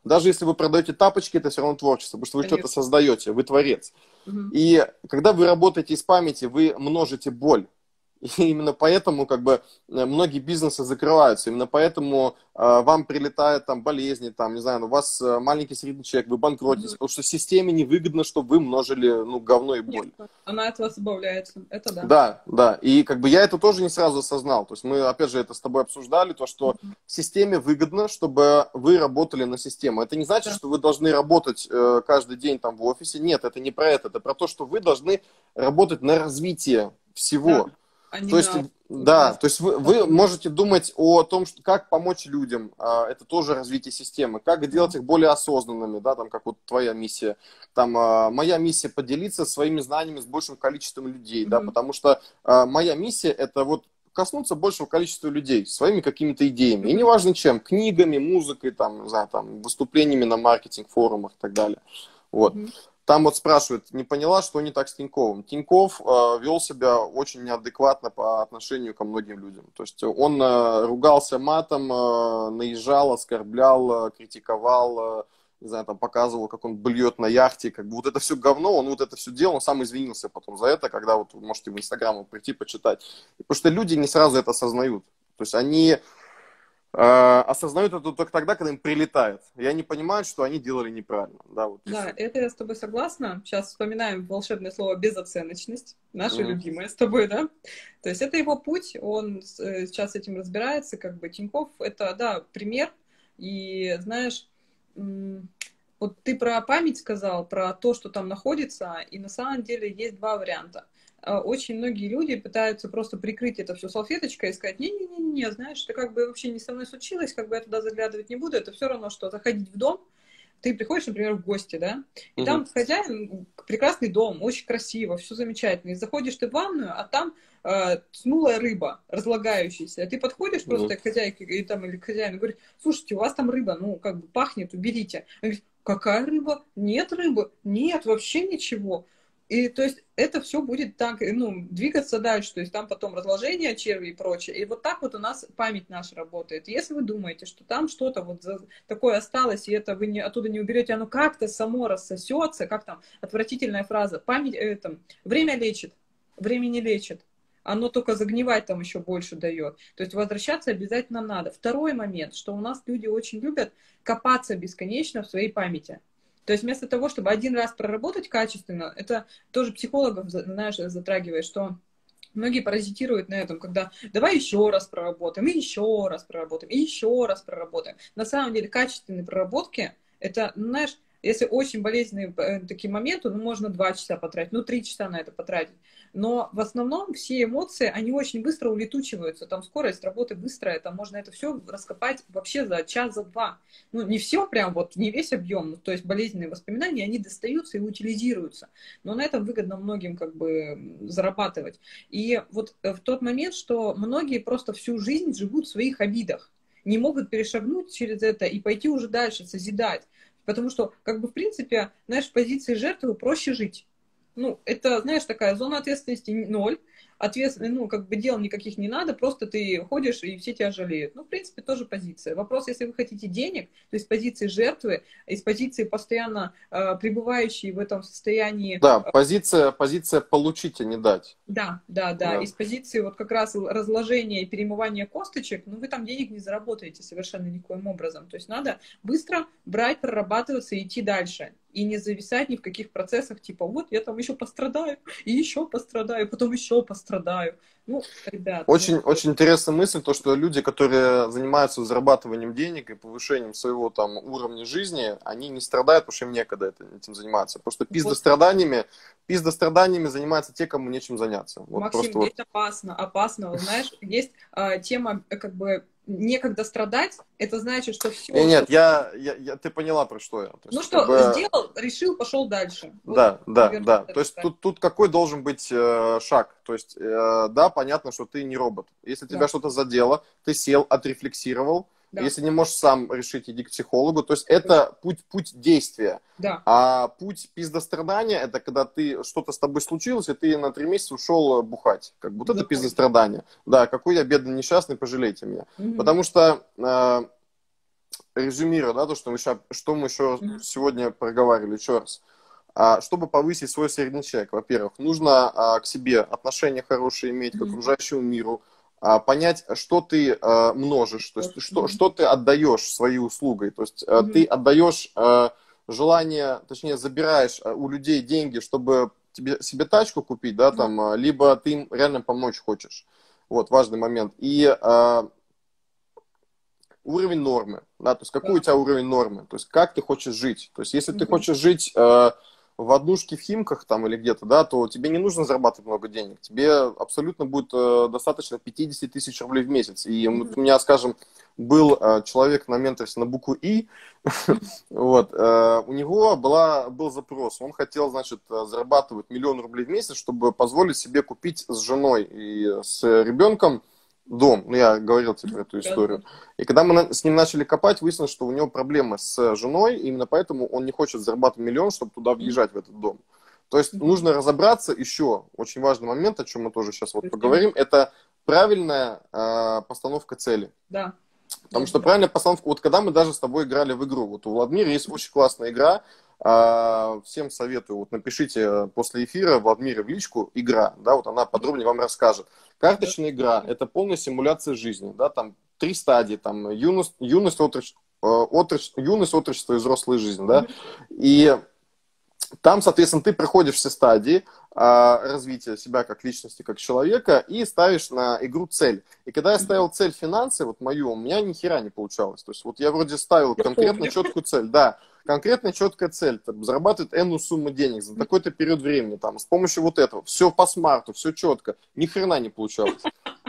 Даже если вы продаете тапочки, это все равно творчество, потому что вы что-то создаете, вы творец. И когда вы работаете из памяти, вы множите боль. И именно поэтому как бы э, многие бизнесы закрываются. Именно поэтому э, вам прилетают там болезни, там, не знаю, у вас э, маленький средний человек, вы банкротитесь, mm-hmm. потому что системе невыгодно, чтобы вы множили, ну, говно и боль. Нет, она от вас избавляется, это да. Да, да. И как бы я это тоже не сразу осознал. То есть мы, опять же, это с тобой обсуждали, то, что mm-hmm. системе выгодно, чтобы вы работали на систему. Это не значит, да. что вы должны работать э, каждый день там в офисе. Нет, это не про это. Это про то, что вы должны работать на развитие всего. Да а то есть, на... да, то есть вы, вы можете думать о том, что, как помочь людям, а, это тоже развитие системы, как делать их более осознанными, да, там, как вот твоя миссия, там, а, моя миссия поделиться своими знаниями с большим количеством людей, mm-hmm. да, потому что а, моя миссия это вот коснуться большего количества людей своими какими-то идеями. И неважно чем, книгами, музыкой, там, не знаю, там, выступлениями на маркетинг-форумах и так далее. Вот. Mm-hmm. Там вот спрашивают, не поняла, что не так с Тиньковым. Тиньков э, вел себя очень неадекватно по отношению ко многим людям. То есть он э, ругался матом, э, наезжал, оскорблял, э, критиковал, э, не знаю, там показывал, как он блюет на яхте, как бы вот это все говно, он вот это все делал, он сам извинился потом за это, когда вот вы можете в Инстаграм прийти почитать. Потому что люди не сразу это осознают. То есть они осознают это только тогда, когда им прилетает. И они понимают, что они делали неправильно. Да, вот да это я с тобой согласна. Сейчас вспоминаем волшебное слово безоценочность, наше mm. любимое с тобой, да? То есть это его путь, он э, сейчас этим разбирается, как бы Тиньков, это, да, пример. И, знаешь, вот ты про память сказал, про то, что там находится, и на самом деле есть два варианта. А, очень многие люди пытаются просто прикрыть это все салфеточкой и сказать, не-не-не, знаешь, это как бы вообще не со мной случилось, как бы я туда заглядывать не буду, это все равно, что заходить в дом, ты приходишь, например, в гости, да, и угу. там хозяин, прекрасный дом, очень красиво, все замечательно, и заходишь ты в ванную, а там э, смулая рыба, разлагающаяся, а ты подходишь угу. просто к хозяйке и там, или к хозяину, говоришь, слушайте, у вас там рыба, ну, как бы пахнет, уберите. Он говорит, какая рыба? Нет рыбы? Нет, вообще ничего. И то есть это все будет так, ну, двигаться дальше, то есть там потом разложение черви и прочее. И вот так вот у нас память наша работает. Если вы думаете, что там что-то вот такое осталось, и это вы не, оттуда не уберете, оно как-то само рассосется, как там отвратительная фраза, память, это, время лечит, время не лечит. Оно только загнивать там еще больше дает. То есть возвращаться обязательно надо. Второй момент, что у нас люди очень любят копаться бесконечно в своей памяти. То есть вместо того, чтобы один раз проработать качественно, это тоже психологов, знаешь, затрагивает, что многие паразитируют на этом, когда давай еще раз проработаем, и еще раз проработаем, и еще раз проработаем. На самом деле качественные проработки, это, знаешь, если очень болезненные э, такие моменты, ну, можно два часа потратить, ну, три часа на это потратить. Но в основном все эмоции, они очень быстро улетучиваются. Там скорость работы быстрая, там можно это все раскопать вообще за час, за два. Ну, не все прям вот, не весь объем. То есть болезненные воспоминания, они достаются и утилизируются. Но на этом выгодно многим как бы зарабатывать. И вот э, в тот момент, что многие просто всю жизнь живут в своих обидах не могут перешагнуть через это и пойти уже дальше, созидать. Потому что, как бы, в принципе, знаешь, в позиции жертвы проще жить. Ну, это, знаешь, такая зона ответственности ноль ответственность, ну, как бы дел никаких не надо, просто ты ходишь, и все тебя жалеют. Ну, в принципе, тоже позиция. Вопрос, если вы хотите денег, то есть позиции жертвы, из позиции постоянно э, пребывающей в этом состоянии... Да, позиция, позиция получить, а не дать. Да, да, да, да. Из позиции вот как раз разложения и перемывания косточек, ну, вы там денег не заработаете совершенно никоим образом. То есть надо быстро брать, прорабатываться и идти дальше и не зависать ни в каких процессах, типа, вот я там еще пострадаю, и еще пострадаю, потом еще пострадаю. Ну, ребят. Очень, ну, очень интересная мысль, то, что люди, которые занимаются зарабатыванием денег и повышением своего там уровня жизни, они не страдают, потому что им некогда этим заниматься. Потому что пиздостраданиями, пиздостраданиями занимаются те, кому нечем заняться. Вот Максим, здесь вот. опасно, опасно. Вот, знаешь, есть э, тема как бы некогда страдать, это значит, что все... Нет, нет я, я, я, ты поняла, про что я. То есть, ну что, бы... сделал, решил, пошел дальше. Да, вот, да, да. То есть тут, тут какой должен быть э, шаг? То есть, э, да, понятно, что ты не робот. Если тебя да. что-то задело, ты сел, отрефлексировал, да. Если не можешь сам решить, иди к психологу. То есть это да. путь, путь действия. Да. А путь пиздострадания это когда ты что-то с тобой случилось, и ты на три месяца ушел бухать. Как будто да. это пиздострадание. Да, какой я бедный несчастный, пожалейте меня. Угу. Потому что э, резюмируя, да, то, что мы, сейчас, что мы еще угу. сегодня проговаривали еще раз. а, чтобы повысить свой средний чек, во-первых, нужно а, к себе отношения хорошие иметь, к окружающему миру, понять, что ты множишь, то есть что, что ты отдаешь своей услугой. То есть ты отдаешь желание, точнее, забираешь у людей деньги, чтобы тебе, себе тачку купить, да, там, либо ты им реально помочь хочешь. Вот, важный момент. И уровень нормы, да, то есть какой у тебя уровень нормы, то есть как ты хочешь жить. То есть если ты хочешь жить э, в однушке в Химках там или где-то, да, то тебе не нужно зарабатывать много денег. Тебе абсолютно будет э, достаточно 50 тысяч рублей в месяц. И mm-hmm. у меня, скажем, был э, человек на менторстве на букву И, *laughs* вот, э, у него была, был запрос, он хотел, значит, зарабатывать миллион рублей в месяц, чтобы позволить себе купить с женой и с ребенком дом. Ну, я говорил тебе эту историю. И когда мы с ним начали копать, выяснилось, что у него проблемы с женой, именно поэтому он не хочет зарабатывать миллион, чтобы туда въезжать, в этот дом. То есть нужно разобраться еще, очень важный момент, о чем мы тоже сейчас вот поговорим, это правильная э, постановка цели. Да. Потому что правильная постановка, вот когда мы даже с тобой играли в игру, вот у Владимира есть очень классная игра, всем советую, вот напишите после эфира Владимире в личку игра, да, вот она подробнее вам расскажет. Карточная игра – это полная симуляция жизни, да, там три стадии, там юность, юность, отрочество, э, отрочество, юность, отрочество и взрослая жизнь, да, и там, соответственно, ты проходишь все стадии а, развития себя как личности, как человека, и ставишь на игру цель. И когда я ставил цель финансы, вот мою, у меня ни хера не получалось. То есть вот я вроде ставил конкретно четкую цель, да, конкретная четкая цель, там, зарабатывать энную сумму денег за такой-то период времени, там, с помощью вот этого, все по смарту, все четко, ни хрена не получалось.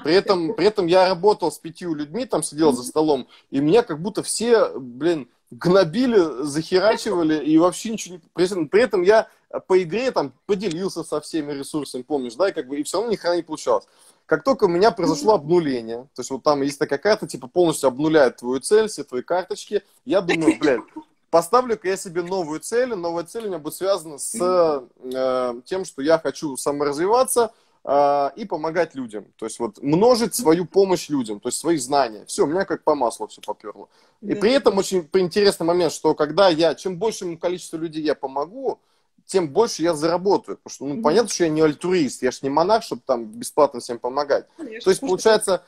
При этом, при этом я работал с пятью людьми, там сидел за столом, и меня как будто все, блин, гнобили, захерачивали, и вообще ничего не... При этом, при этом я по игре там поделился со всеми ресурсами, помнишь, да, и как бы, и все равно ни хрена не получалось. Как только у меня произошло обнуление, то есть вот там есть такая карта, типа полностью обнуляет твою цель, все твои карточки, я думаю, блядь, поставлю-ка я себе новую цель. Новая цель у меня будет связана с э, тем, что я хочу саморазвиваться и помогать людям. То есть вот множить свою помощь людям, то есть свои знания. Все, у меня как по маслу все поперло. И при этом очень интересный момент, что когда я, чем большему количеству людей я помогу, тем больше я заработаю. Потому что, ну, понятно, что я не альтруист, я же не монах, чтобы там бесплатно всем помогать. Конечно. То есть, получается,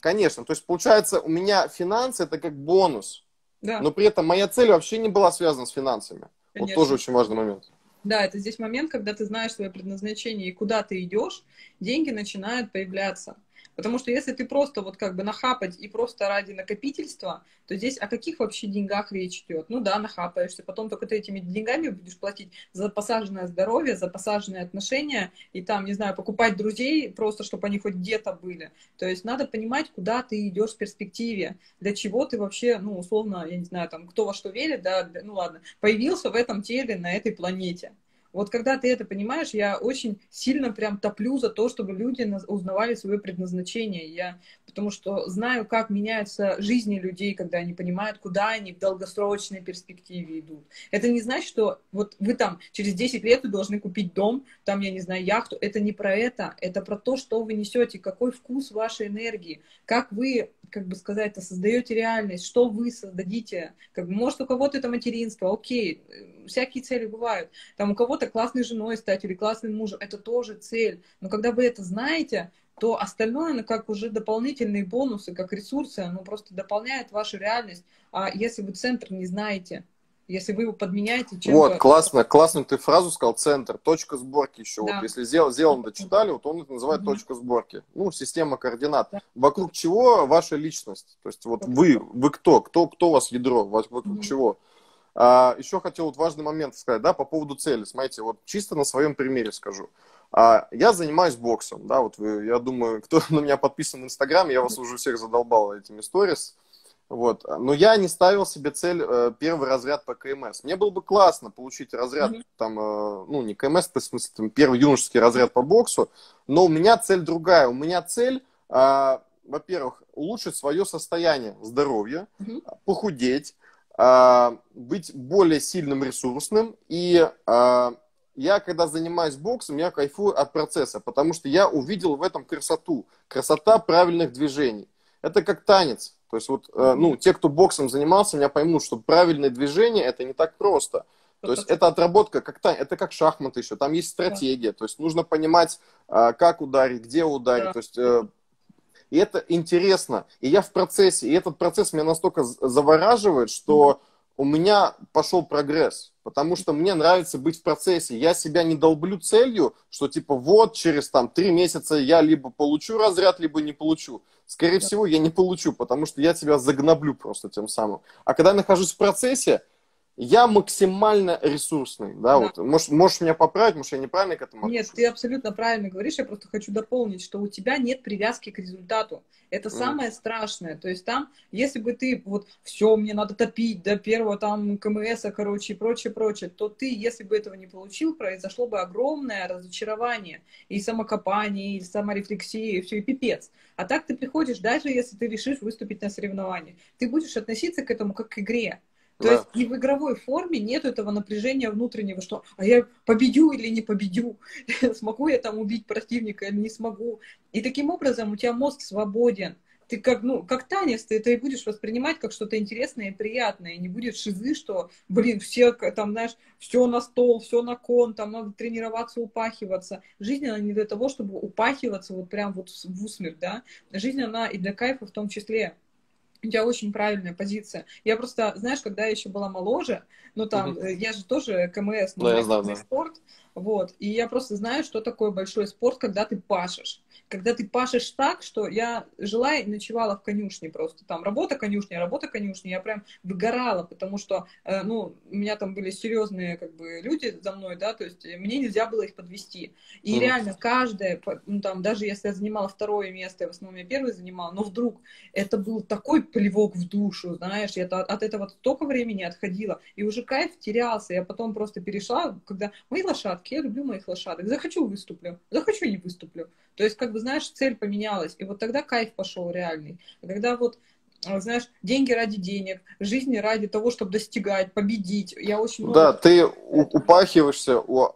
конечно, то есть, получается, у меня финансы это как бонус. Да. Но при этом моя цель вообще не была связана с финансами. Конечно. Вот тоже очень важный момент. Да, это здесь момент, когда ты знаешь свое предназначение и куда ты идешь, деньги начинают появляться. Потому что если ты просто вот как бы нахапать и просто ради накопительства, то здесь о каких вообще деньгах речь идет? Ну да, нахапаешься, потом только ты этими деньгами будешь платить за посаженное здоровье, за посаженные отношения и там, не знаю, покупать друзей просто, чтобы они хоть где-то были. То есть надо понимать, куда ты идешь в перспективе, для чего ты вообще, ну, условно, я не знаю, там, кто во что верит, да, ну ладно, появился в этом теле на этой планете. Вот когда ты это понимаешь, я очень сильно прям топлю за то, чтобы люди узнавали свое предназначение. Я, потому что знаю, как меняются жизни людей, когда они понимают, куда они в долгосрочной перспективе идут. Это не значит, что вот вы там через 10 лет вы должны купить дом, там, я не знаю, яхту. Это не про это. Это про то, что вы несете, какой вкус вашей энергии, как вы как бы сказать, создаете реальность, что вы создадите. Как бы, может, у кого-то это материнство, окей, всякие цели бывают. Там у кого-то классной женой стать или классным мужем, это тоже цель. Но когда вы это знаете, то остальное, ну, как уже дополнительные бонусы, как ресурсы, оно просто дополняет вашу реальность. А если вы центр не знаете, если вы его подменяете чем-то... Вот, классно, классно ты фразу сказал, центр, точка сборки еще. Да. Вот если Зеланда дочитали, вот он это называет угу. точка сборки. Ну, система координат. Да. Вокруг чего ваша личность? То есть вот вы, вы кто? Кто, кто у вас ядро? Вокруг угу. чего? А, еще хотел вот важный момент сказать, да, по поводу цели. Смотрите, вот чисто на своем примере скажу. А, я занимаюсь боксом, да, вот вы, я думаю, кто *laughs* на меня подписан в Инстаграм, я вас уже всех задолбал этими сторис. Вот. Но я не ставил себе цель э, первый разряд по КМС. Мне было бы классно получить разряд, mm-hmm. там, э, ну, не КМС, в смысле, там, первый юношеский разряд по боксу, но у меня цель другая. У меня цель, э, во-первых, улучшить свое состояние здоровья, mm-hmm. похудеть, быть более сильным, ресурсным. И э, я, когда занимаюсь боксом, я кайфую от процесса, потому что я увидел в этом красоту. Красота правильных движений. Это как танец. То есть вот, э, ну, те, кто боксом занимался, меня поймут, что правильное движение это не так просто. То есть это отработка, как то это как шахматы еще, там есть стратегия, то есть нужно понимать, а, как ударить, где ударить, да. то есть э, и это интересно, и я в процессе, и этот процесс меня настолько завораживает, что у меня пошел прогресс, потому что мне нравится быть в процессе. Я себя не долблю целью, что типа вот через там три месяца я либо получу разряд, либо не получу. Скорее всего, я не получу, потому что я себя загноблю просто тем самым. А когда я нахожусь в процессе, я максимально ресурсный, да, да. вот, можешь, можешь меня поправить, может, я неправильно к этому? Нет, ты абсолютно правильно говоришь, я просто хочу дополнить, что у тебя нет привязки к результату, это mm. самое страшное, то есть там, если бы ты, вот, все, мне надо топить до первого там КМС, короче, и прочее, прочее, то ты, если бы этого не получил, произошло бы огромное разочарование, и самокопание, и саморефлексия, и все, и пипец. А так ты приходишь, даже если ты решишь выступить на соревновании, ты будешь относиться к этому как к игре, то да. есть и в игровой форме нет этого напряжения внутреннего, что а я победю или не победю, *laughs* смогу я там убить противника или не смогу. И таким образом у тебя мозг свободен. Ты как, ну, как танец, ты это и будешь воспринимать как что-то интересное и приятное. Не будет шизы, что, блин, все там, знаешь, все на стол, все на кон, там надо тренироваться, упахиваться. Жизнь, она не для того, чтобы упахиваться вот прям вот в усмерть, да. Жизнь, она и для кайфа в том числе у тебя очень правильная позиция. Я просто, знаешь, когда я еще была моложе, ну там, mm-hmm. я же тоже КМС, ну, я знаю, спорт, вот, и я просто знаю, что такое большой спорт, когда ты пашешь когда ты пашешь так, что я жила и ночевала в конюшне просто. Там работа конюшня, работа конюшня. Я прям выгорала, потому что, э, ну, у меня там были серьезные как бы люди за мной, да, то есть мне нельзя было их подвести. И mm. реально каждая, ну, там, даже если я занимала второе место, я в основном я первое занимала, но вдруг это был такой плевок в душу, знаешь, я от, от этого столько времени отходила, и уже кайф терялся. Я потом просто перешла, когда мои лошадки, я люблю моих лошадок, захочу выступлю, захочу не выступлю. То есть, как бы, знаешь, цель поменялась. И вот тогда кайф пошел реальный. когда вот а, знаешь, деньги ради денег, жизни ради того, чтобы достигать, победить. Я очень много... Да, ты упахиваешься, у,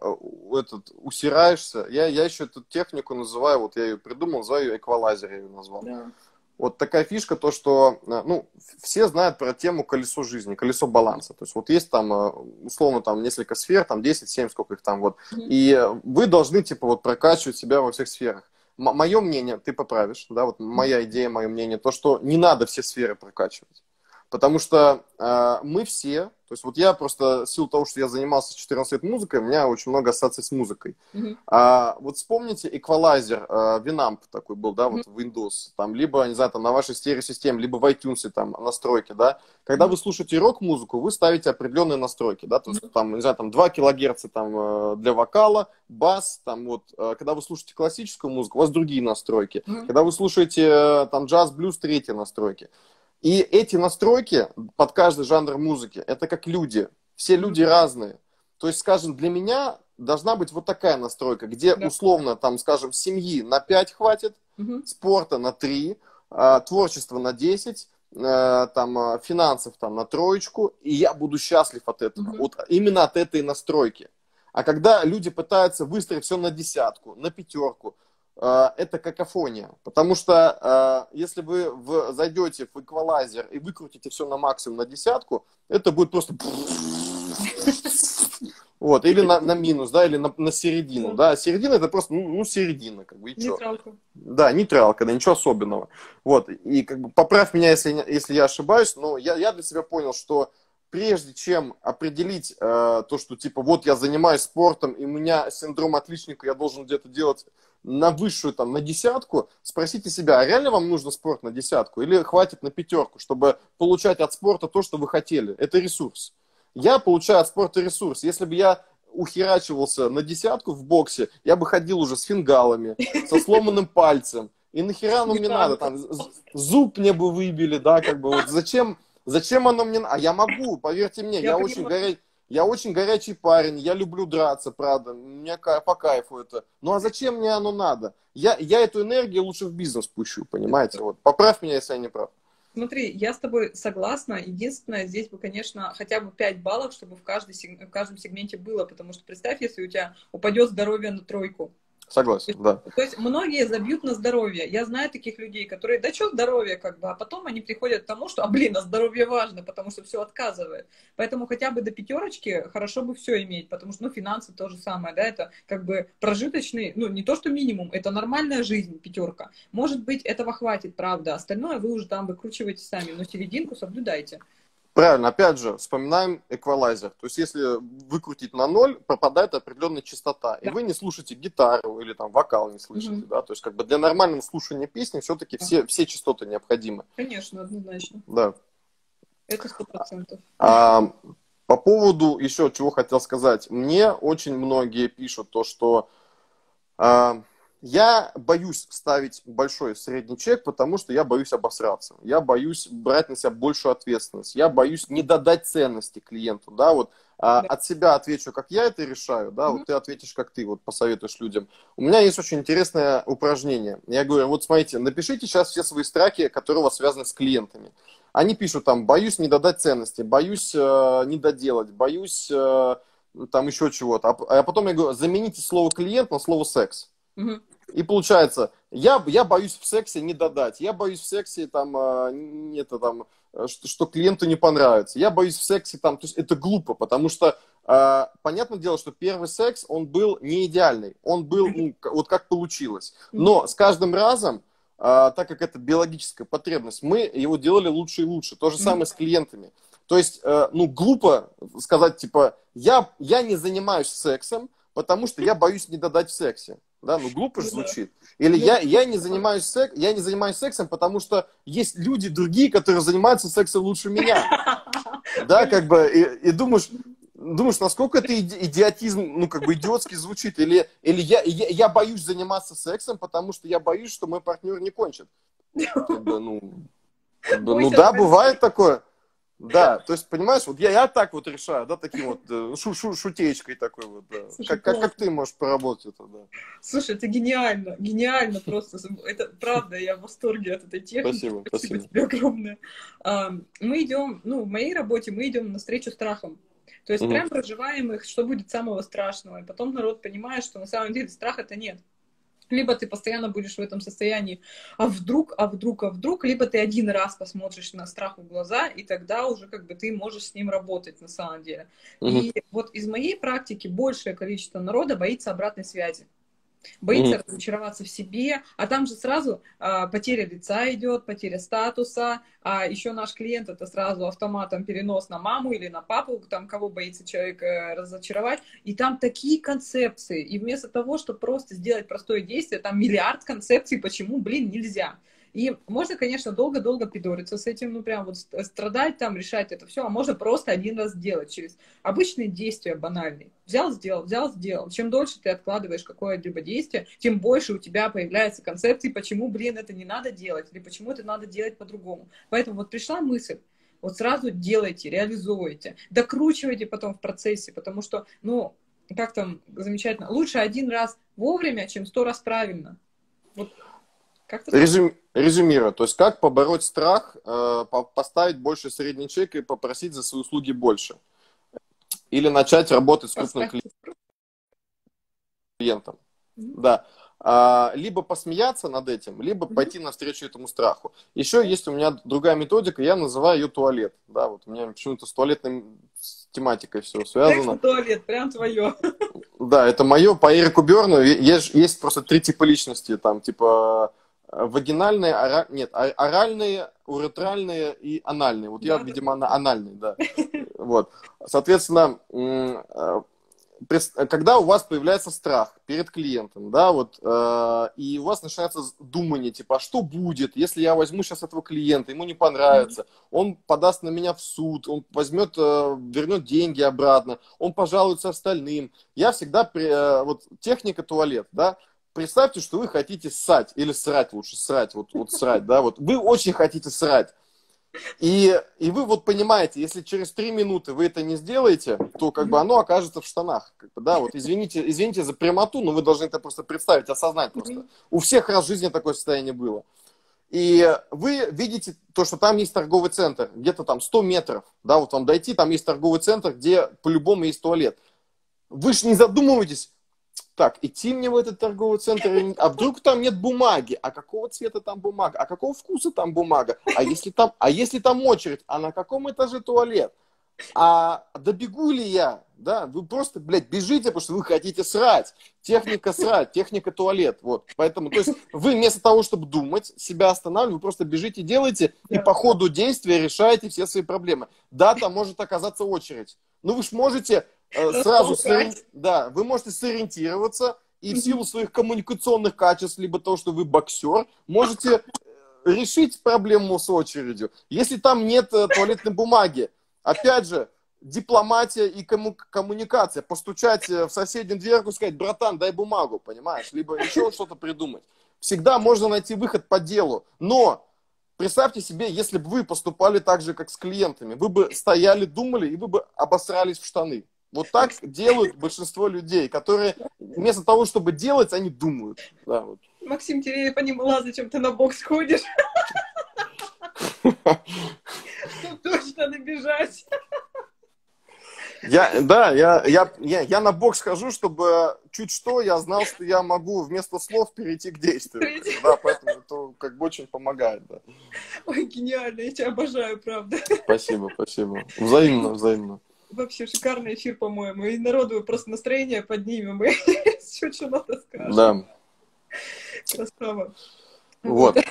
у, этот, усираешься. Я, я еще эту технику называю, вот я ее придумал, называю ее эквалайзер, я ее назвал. Да. Вот такая фишка, то, что, э, ну, все знают про тему колесо жизни, колесо баланса. То есть вот есть там, э, условно, там несколько сфер, там 10, 7, сколько их там вот. Mm-hmm. И вы должны, типа, вот прокачивать себя во всех сферах мое мнение, ты поправишь, да, вот моя идея, мое мнение, то, что не надо все сферы прокачивать. Потому что э, мы все, то есть вот я просто, в силу того, что я занимался 14 лет музыкой, у меня очень много ассоциаций с музыкой. Mm-hmm. А, вот вспомните эквалайзер, э, Winamp такой был, да, вот mm-hmm. Windows, там, либо, не знаю, там на вашей стереосистеме, либо в iTunes там настройки, да. Когда mm-hmm. вы слушаете рок-музыку, вы ставите определенные настройки, да, то есть mm-hmm. там, не знаю, там 2 килогерца там э, для вокала, бас, там вот, э, когда вы слушаете классическую музыку, у вас другие настройки. Mm-hmm. Когда вы слушаете э, там джаз, блюз, третьи настройки. И эти настройки под каждый жанр музыки, это как люди. Все люди разные. То есть, скажем, для меня должна быть вот такая настройка, где да. условно, там, скажем, семьи на 5 хватит, угу. спорта на 3, а, творчества на 10, э, там, а, финансов там на троечку, и я буду счастлив от этого. Угу. Вот именно от этой настройки. А когда люди пытаются выстроить все на десятку, на пятерку, это какофония. Потому что э, если вы в, зайдете в эквалайзер и выкрутите все на максимум, на десятку, это будет просто... Вот, или на, на минус, да, или на, на середину, да. Середина это просто, ну, ну середина, как бы, и Нейтралка. Да, нейтралка, да, ничего особенного. Вот, и как бы поправь меня, если, если я ошибаюсь, но я, я для себя понял, что прежде чем определить э, то, что типа вот я занимаюсь спортом, и у меня синдром отличника, я должен где-то делать на высшую, там, на десятку, спросите себя, а реально вам нужно спорт на десятку или хватит на пятерку, чтобы получать от спорта то, что вы хотели? Это ресурс. Я получаю от спорта ресурс. Если бы я ухерачивался на десятку в боксе, я бы ходил уже с фингалами, со сломанным пальцем. И нахера оно мне надо? Там, зуб мне бы выбили, да, как бы вот зачем, зачем оно мне надо? А я могу, поверьте мне, я, я очень горячий я очень горячий парень, я люблю драться, правда, мне по кайфу это. Ну а зачем мне оно надо? Я, я эту энергию лучше в бизнес пущу, понимаете? Вот. Поправь меня, если я не прав. Смотри, я с тобой согласна. Единственное, здесь бы, конечно, хотя бы 5 баллов, чтобы в, каждой, в каждом сегменте было. Потому что представь, если у тебя упадет здоровье на тройку. Согласен, то да. То есть многие забьют на здоровье. Я знаю таких людей, которые, да что здоровье, как бы, а потом они приходят к тому, что, а блин, а здоровье важно, потому что все отказывает. Поэтому хотя бы до пятерочки хорошо бы все иметь, потому что, ну, финансы то же самое, да, это как бы прожиточный, ну, не то, что минимум, это нормальная жизнь, пятерка. Может быть, этого хватит, правда, остальное вы уже там выкручиваете сами, но серединку соблюдайте. Правильно, опять же, вспоминаем эквалайзер. То есть, если выкрутить на ноль, пропадает определенная частота. Да. И вы не слушаете гитару или там вокал не слышите. Угу. Да? То есть, как бы для нормального слушания песни все-таки да. все, все частоты необходимы. Конечно, однозначно. Да. Это сто процентов. А, по поводу еще чего хотел сказать. Мне очень многие пишут то, что а, я боюсь ставить большой средний чек, потому что я боюсь обосраться. Я боюсь брать на себя большую ответственность. Я боюсь не додать ценности клиенту. Да, вот а, от себя отвечу, как я это решаю, да, mm-hmm. вот ты ответишь, как ты, вот посоветуешь людям. У меня есть очень интересное упражнение. Я говорю, вот смотрите, напишите сейчас все свои страхи, которые у вас связаны с клиентами. Они пишут там, боюсь не додать ценности, боюсь э, не доделать, боюсь э, там еще чего-то. А, а потом я говорю, замените слово клиент на слово секс. И получается, я, я боюсь в сексе не додать, я боюсь в сексе там, э, это, там что, что клиенту не понравится, я боюсь в сексе там, то есть это глупо, потому что э, понятное дело, что первый секс, он был не идеальный, он был ну, вот как получилось, но с каждым разом, э, так как это биологическая потребность, мы его делали лучше и лучше, то же самое с клиентами. То есть, э, ну, глупо сказать, типа, я, я не занимаюсь сексом, потому что я боюсь не додать в сексе. Да, ну глупо же звучит. Или я, я, не занимаюсь сек, я не занимаюсь сексом, потому что есть люди другие, которые занимаются сексом лучше меня. *laughs* Да, как бы, и, и думаешь, думаешь, насколько это идиотизм, ну, как бы идиотски звучит. Или, или я, я, я боюсь заниматься сексом, потому что я боюсь, что мой партнер не кончит. Как бы, ну, как бы, ну да, бывает такое. Да, то есть, понимаешь, вот я, я так вот решаю, да, таким вот э, шу, шу, шутеечкой такой вот, да. Слушай, как, как, как ты можешь поработать это, да? Слушай, это гениально, гениально просто. Это правда, я в восторге от этой техники. Спасибо, спасибо. тебе огромное. Мы идем, ну, в моей работе мы идем навстречу страхам. То есть угу. прям проживаем их, что будет самого страшного. И потом народ понимает, что на самом деле страха-то нет либо ты постоянно будешь в этом состоянии, а вдруг, а вдруг, а вдруг, либо ты один раз посмотришь на страх в глаза, и тогда уже как бы ты можешь с ним работать на самом деле. Угу. И вот из моей практики большее количество народа боится обратной связи боится mm-hmm. разочароваться в себе, а там же сразу а, потеря лица идет, потеря статуса, а еще наш клиент это сразу автоматом перенос на маму или на папу, там кого боится человек э, разочаровать, и там такие концепции, и вместо того, чтобы просто сделать простое действие, там миллиард концепций, почему, блин, нельзя. И можно, конечно, долго-долго придуриться с этим, ну, прям вот страдать там, решать это все, а можно просто один раз сделать через обычные действия банальные. Взял, сделал, взял, сделал. Чем дольше ты откладываешь какое-либо действие, тем больше у тебя появляется концепции, почему, блин, это не надо делать, или почему это надо делать по-другому. Поэтому вот пришла мысль, вот сразу делайте, реализуйте, докручивайте потом в процессе, потому что, ну, как там замечательно, лучше один раз вовремя, чем сто раз правильно. Вот Резюм, резюмируя, то есть как побороть страх, э, поставить больше средний чек и попросить за свои услуги больше? Или начать работать с крупным клиентом? Mm-hmm. Да. А, либо посмеяться над этим, либо mm-hmm. пойти навстречу этому страху. Еще есть у меня другая методика, я называю ее туалет. Да, вот у меня почему-то с туалетной тематикой все связано. туалет, прям твое. Да, это мое. По Эрику Берну есть, есть просто три типа личности. Там, типа, вагинальные, ора... нет, оральные, уретральные и анальные. Вот я, да. видимо, анальный, да. *laughs* Вот. Соответственно, э, когда у вас появляется страх перед клиентом, да, вот, э, и у вас начинается думание, типа, а что будет, если я возьму сейчас этого клиента, ему не понравится, он подаст на меня в суд, он возьмет, вернет деньги обратно, он пожалуется остальным. Я всегда, вот, техника туалет, да, представьте, что вы хотите ссать, или срать лучше, срать, вот, вот срать, да, вот вы очень хотите срать. И, и вы вот понимаете, если через три минуты вы это не сделаете, то как бы оно окажется в штанах. Как бы, да, вот извините, извините за прямоту, но вы должны это просто представить, осознать просто. У всех раз в жизни такое состояние было. И вы видите то, что там есть торговый центр, где-то там 100 метров, да, вот вам дойти, там есть торговый центр, где по-любому есть туалет. Вы же не задумываетесь, так, идти мне в этот торговый центр, а вдруг там нет бумаги, а какого цвета там бумага, а какого вкуса там бумага, а если там, а если там очередь, а на каком этаже туалет, а добегу ли я, да, вы просто, блядь, бежите, потому что вы хотите срать, техника срать, техника туалет, вот, поэтому, то есть вы вместо того, чтобы думать, себя останавливать, вы просто бежите, делаете, и по ходу действия решаете все свои проблемы. Да, там может оказаться очередь, но вы же можете сразу, сориен... да, вы можете сориентироваться, и в силу своих коммуникационных качеств, либо того, что вы боксер, можете э, решить проблему с очередью. Если там нет э, туалетной бумаги, опять же, дипломатия и комму- коммуникация. Постучать э, в соседнюю дверку и сказать, братан, дай бумагу, понимаешь? Либо еще *laughs* что-то придумать. Всегда можно найти выход по делу. Но представьте себе, если бы вы поступали так же, как с клиентами. Вы бы стояли, думали, и вы бы обосрались в штаны. Вот так делают большинство людей, которые вместо того, чтобы делать, они думают. Да, вот. Максим, тебе я понимала, зачем ты на бокс ходишь. Точно набежать. Я, да, я, я, я, я на бокс хожу, чтобы чуть что я знал, что я могу вместо слов перейти к действию. Да, поэтому это как бы очень помогает. Да. Ой, гениально, я тебя обожаю, правда. Спасибо, спасибо. Взаимно, взаимно. Вообще шикарный эфир, по-моему. И народу просто настроение поднимем. И *laughs* все, что надо скажем. Да. Красава. Вот. *laughs*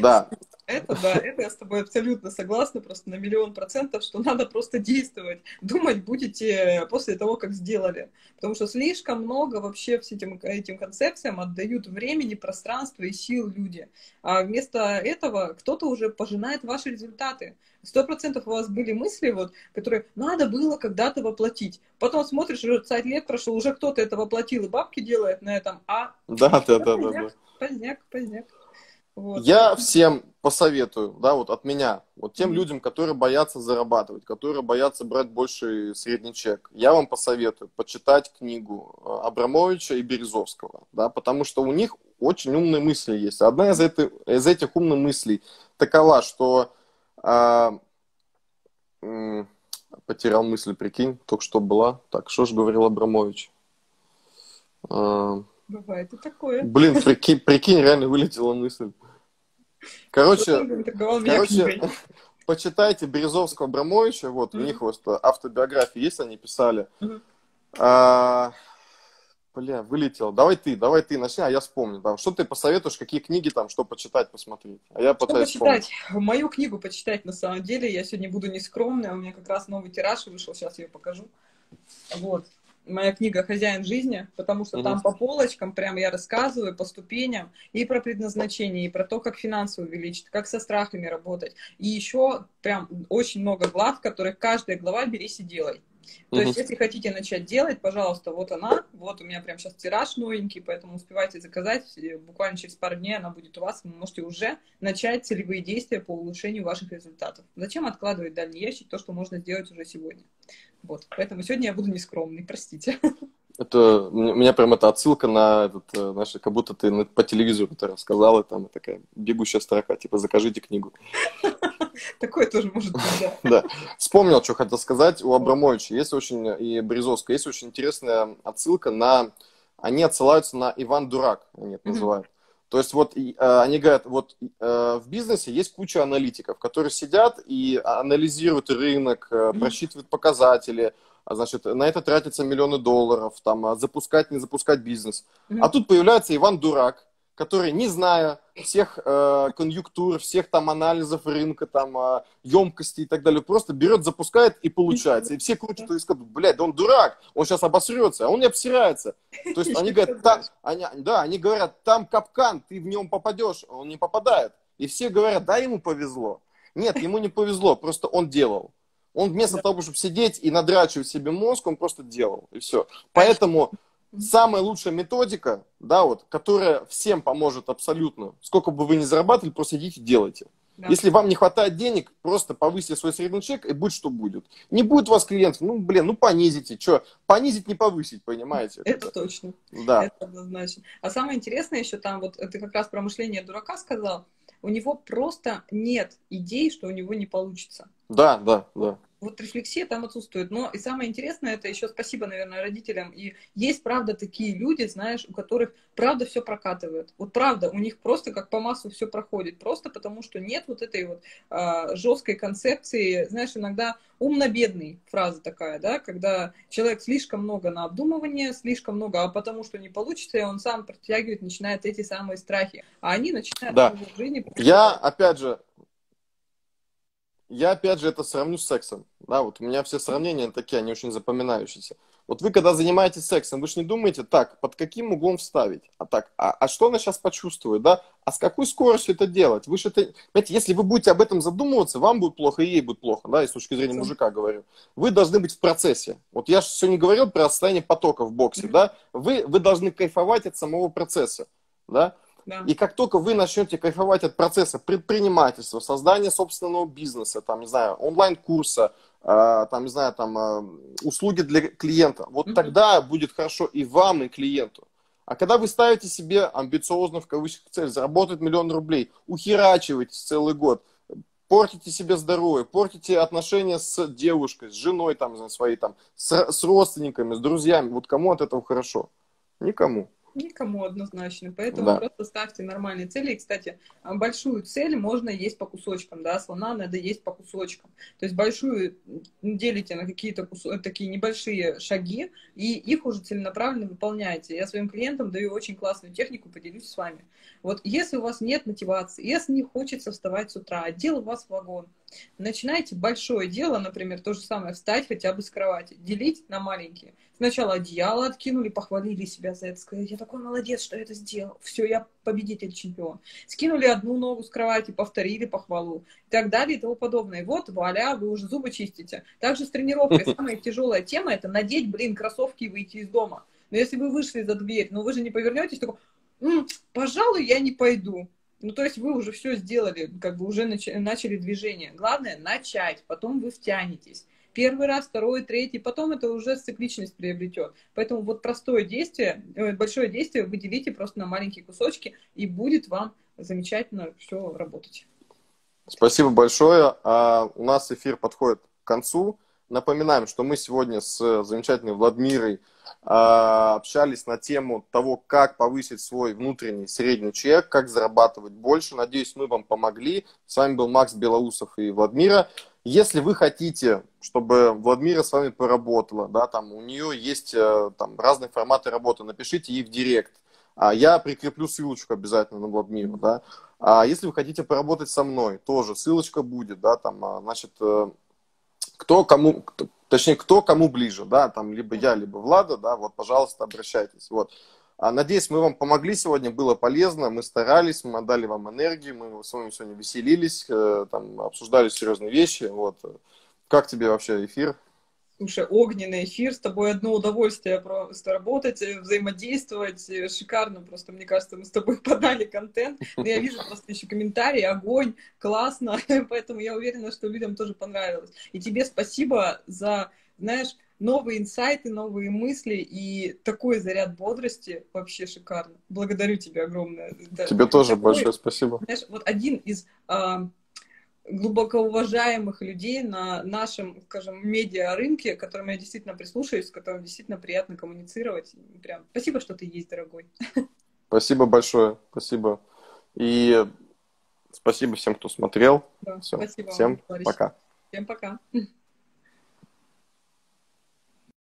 Да. Это да, это я с тобой абсолютно согласна, просто на миллион процентов, что надо просто действовать. Думать будете после того, как сделали. Потому что слишком много вообще всем этим концепциям отдают времени, пространства и сил люди. А вместо этого кто-то уже пожинает ваши результаты. Сто процентов у вас были мысли, вот, которые надо было когда-то воплотить. Потом смотришь, уже 20 лет прошло, уже кто-то это воплотил, и бабки делает на этом, а... Да, да, да, *laughs* да, да. Поздняк, поздняк. Вот. Я всем посоветую, да, вот от меня, вот тем mm-hmm. людям, которые боятся зарабатывать, которые боятся брать больший средний чек, я вам посоветую почитать книгу э, Абрамовича и Березовского, да, потому что у них очень умные мысли есть. Одна из, этой, из этих умных мыслей такова, что м- потерял мысль, прикинь, только что была. Так, что же говорил Абрамович? А, Бывает и такое. Блин, *laughs* прикинь, прикинь, реально вылетела мысль. Короче, *laughs* короче *laughs* почитайте Березовского Абрамовича, вот mm-hmm. у них вот автобиографии есть, они писали. Mm-hmm. А, бля, вылетел. Давай ты, давай ты начни, а я вспомню. Там, что ты посоветуешь, какие книги там, что почитать, посмотреть? А я пытаюсь что почитать? Вспомнить. Мою книгу почитать на самом деле. Я сегодня буду нескромная, у меня как раз новый тираж вышел, сейчас я ее покажу. Вот моя книга «Хозяин жизни», потому что угу. там по полочкам прям я рассказываю по ступеням и про предназначение, и про то, как финансы увеличить, как со страхами работать. И еще прям очень много глав, в которых каждая глава «берись и делай». То есть, если хотите начать делать, пожалуйста, вот она, вот у меня прям сейчас тираж новенький, поэтому успевайте заказать, буквально через пару дней она будет у вас, вы можете уже начать целевые действия по улучшению ваших результатов. Зачем откладывать дальний ящик, то, что можно сделать уже сегодня? Вот, поэтому сегодня я буду нескромный, простите. Это, у меня прям это отсылка на этот, э, наш, как будто ты по телевизору это рассказала, там такая бегущая строка, типа, закажите книгу. *laughs* Такое тоже может быть, да. *laughs* Да. Вспомнил, что хотел сказать. У Абрамовича есть очень, и Березовского, есть очень интересная отсылка на... Они отсылаются на Иван Дурак, они это называют. То есть вот э, они говорят, вот э, в бизнесе есть куча аналитиков, которые сидят и анализируют рынок, э, просчитывают показатели, значит, на это тратятся миллионы долларов, там, а запускать, не запускать бизнес. А тут появляется Иван Дурак, который, не зная всех э, конъюнктур, всех там анализов рынка, там, э, емкости и так далее, просто берет, запускает и получается. И все крутят и скажут, блядь, да он дурак, он сейчас обосрется, а он не обсирается. То есть они говорят, та, они, да, они говорят, там капкан, ты в нем попадешь, он не попадает. И все говорят, да, ему повезло. Нет, ему не повезло, просто он делал. Он вместо того, чтобы сидеть и надрачивать себе мозг, он просто делал, и все. Поэтому самая лучшая методика, да, вот, которая всем поможет абсолютно. Сколько бы вы ни зарабатывали, просто идите делайте. Да. Если вам не хватает денег, просто повысьте свой средний чек, и будь что будет. Не будет у вас клиентов, ну, блин, ну, понизите. Что, понизить, не повысить, понимаете? Это, точно. Да. Это однозначно. А самое интересное еще там, вот ты как раз про мышление дурака сказал, у него просто нет идей, что у него не получится. Да, да, да. Вот рефлексия там отсутствует. Но и самое интересное, это еще спасибо, наверное, родителям. И есть, правда, такие люди, знаешь, у которых, правда, все прокатывает. Вот правда, у них просто как по массу все проходит. Просто потому, что нет вот этой вот а, жесткой концепции. Знаешь, иногда умно-бедный фраза такая, да, когда человек слишком много на обдумывание, слишком много, а потому что не получится, и он сам притягивает, начинает эти самые страхи. А они начинают да. в жизни... Я, опять же, я опять же это сравню с сексом. Да, вот у меня все сравнения такие, они очень запоминающиеся. Вот вы когда занимаетесь сексом, вы же не думаете, так, под каким углом вставить? А так, а, а что она сейчас почувствует, да? А с какой скоростью это делать? Вы же это, понимаете, если вы будете об этом задумываться, вам будет плохо, и ей будет плохо, да, и с точки зрения мужика говорю. Вы должны быть в процессе. Вот я же сегодня говорил про состояние потока в боксе, да? Вы, вы должны кайфовать от самого процесса, да? И как только вы начнете кайфовать от процесса предпринимательства, создания собственного бизнеса, там, не знаю, онлайн-курса, э, там, не знаю, там, э, услуги для клиента, вот mm-hmm. тогда будет хорошо и вам, и клиенту. А когда вы ставите себе амбициозно, в кавычках, цель заработать миллион рублей, ухерачиваетесь целый год, портите себе здоровье, портите отношения с девушкой, с женой там, своей, там, с, с родственниками, с друзьями, вот кому от этого хорошо? Никому. Никому однозначно. Поэтому да. просто ставьте нормальные цели. И, кстати, а, большую цель можно есть по кусочкам, да, слона надо есть по кусочкам. То есть большую делите на какие-то кус... такие небольшие шаги, и их уже целенаправленно выполняете. Я своим клиентам даю очень классную технику, поделюсь с вами. Вот если у вас нет мотивации, если не хочется вставать с утра, а дел у вас вагон, начинайте большое дело, например, то же самое, встать хотя бы с кровати, делить на маленькие. Сначала одеяло откинули, похвалили себя за это, сказали, я такой молодец, что я это сделал. Все, я победитель, чемпион. Скинули одну ногу с кровати, повторили похвалу и так далее и тому подобное. Вот, вуаля, вы уже зубы чистите. Также с тренировкой *laughs* самая тяжелая тема – это надеть, блин, кроссовки и выйти из дома. Но если вы вышли за дверь, но вы же не повернетесь, такой, М, пожалуй, я не пойду. Ну, то есть вы уже все сделали, как бы уже нач- начали движение. Главное – начать, потом вы втянетесь первый раз, второй, третий, потом это уже цикличность приобретет. Поэтому вот простое действие, э, большое действие вы делите просто на маленькие кусочки, и будет вам замечательно все работать. Спасибо большое. А, у нас эфир подходит к концу. Напоминаем, что мы сегодня с замечательной Владмирой а, общались на тему того, как повысить свой внутренний средний чек, как зарабатывать больше. Надеюсь, мы вам помогли. С вами был Макс Белоусов и Владмира. Если вы хотите, чтобы Владмира с вами поработала, да, там у нее есть э, там разные форматы работы, напишите ей в директ. А я прикреплю ссылочку обязательно на Владмиру, да. А если вы хотите поработать со мной, тоже ссылочка будет, да, там, а, значит, э, кто кому, точнее, кто кому ближе, да, там, либо я, либо Влада, да, вот, пожалуйста, обращайтесь, вот. А, надеюсь, мы вам помогли сегодня, было полезно, мы старались, мы отдали вам энергию, мы с вами сегодня веселились, э, там, обсуждали серьезные вещи. Вот. Как тебе вообще эфир? Слушай, огненный эфир, с тобой одно удовольствие просто работать, э, взаимодействовать, э, шикарно просто, мне кажется, мы с тобой *laughs* подали контент, но я вижу просто еще комментарии, огонь, классно, *laughs* поэтому я уверена, что людям тоже понравилось. И тебе спасибо за, знаешь, новые инсайты, новые мысли и такой заряд бодрости вообще шикарно. Благодарю тебя огромное. Тебе тоже такой, большое спасибо. Знаешь, вот один из а, глубоко уважаемых людей на нашем, скажем, медиа-рынке, к которым я действительно прислушаюсь, с которым действительно приятно коммуницировать. Прям спасибо, что ты есть, дорогой. Спасибо большое, спасибо. И спасибо всем, кто смотрел. Да, Все. Спасибо всем вам, пока. Всем пока.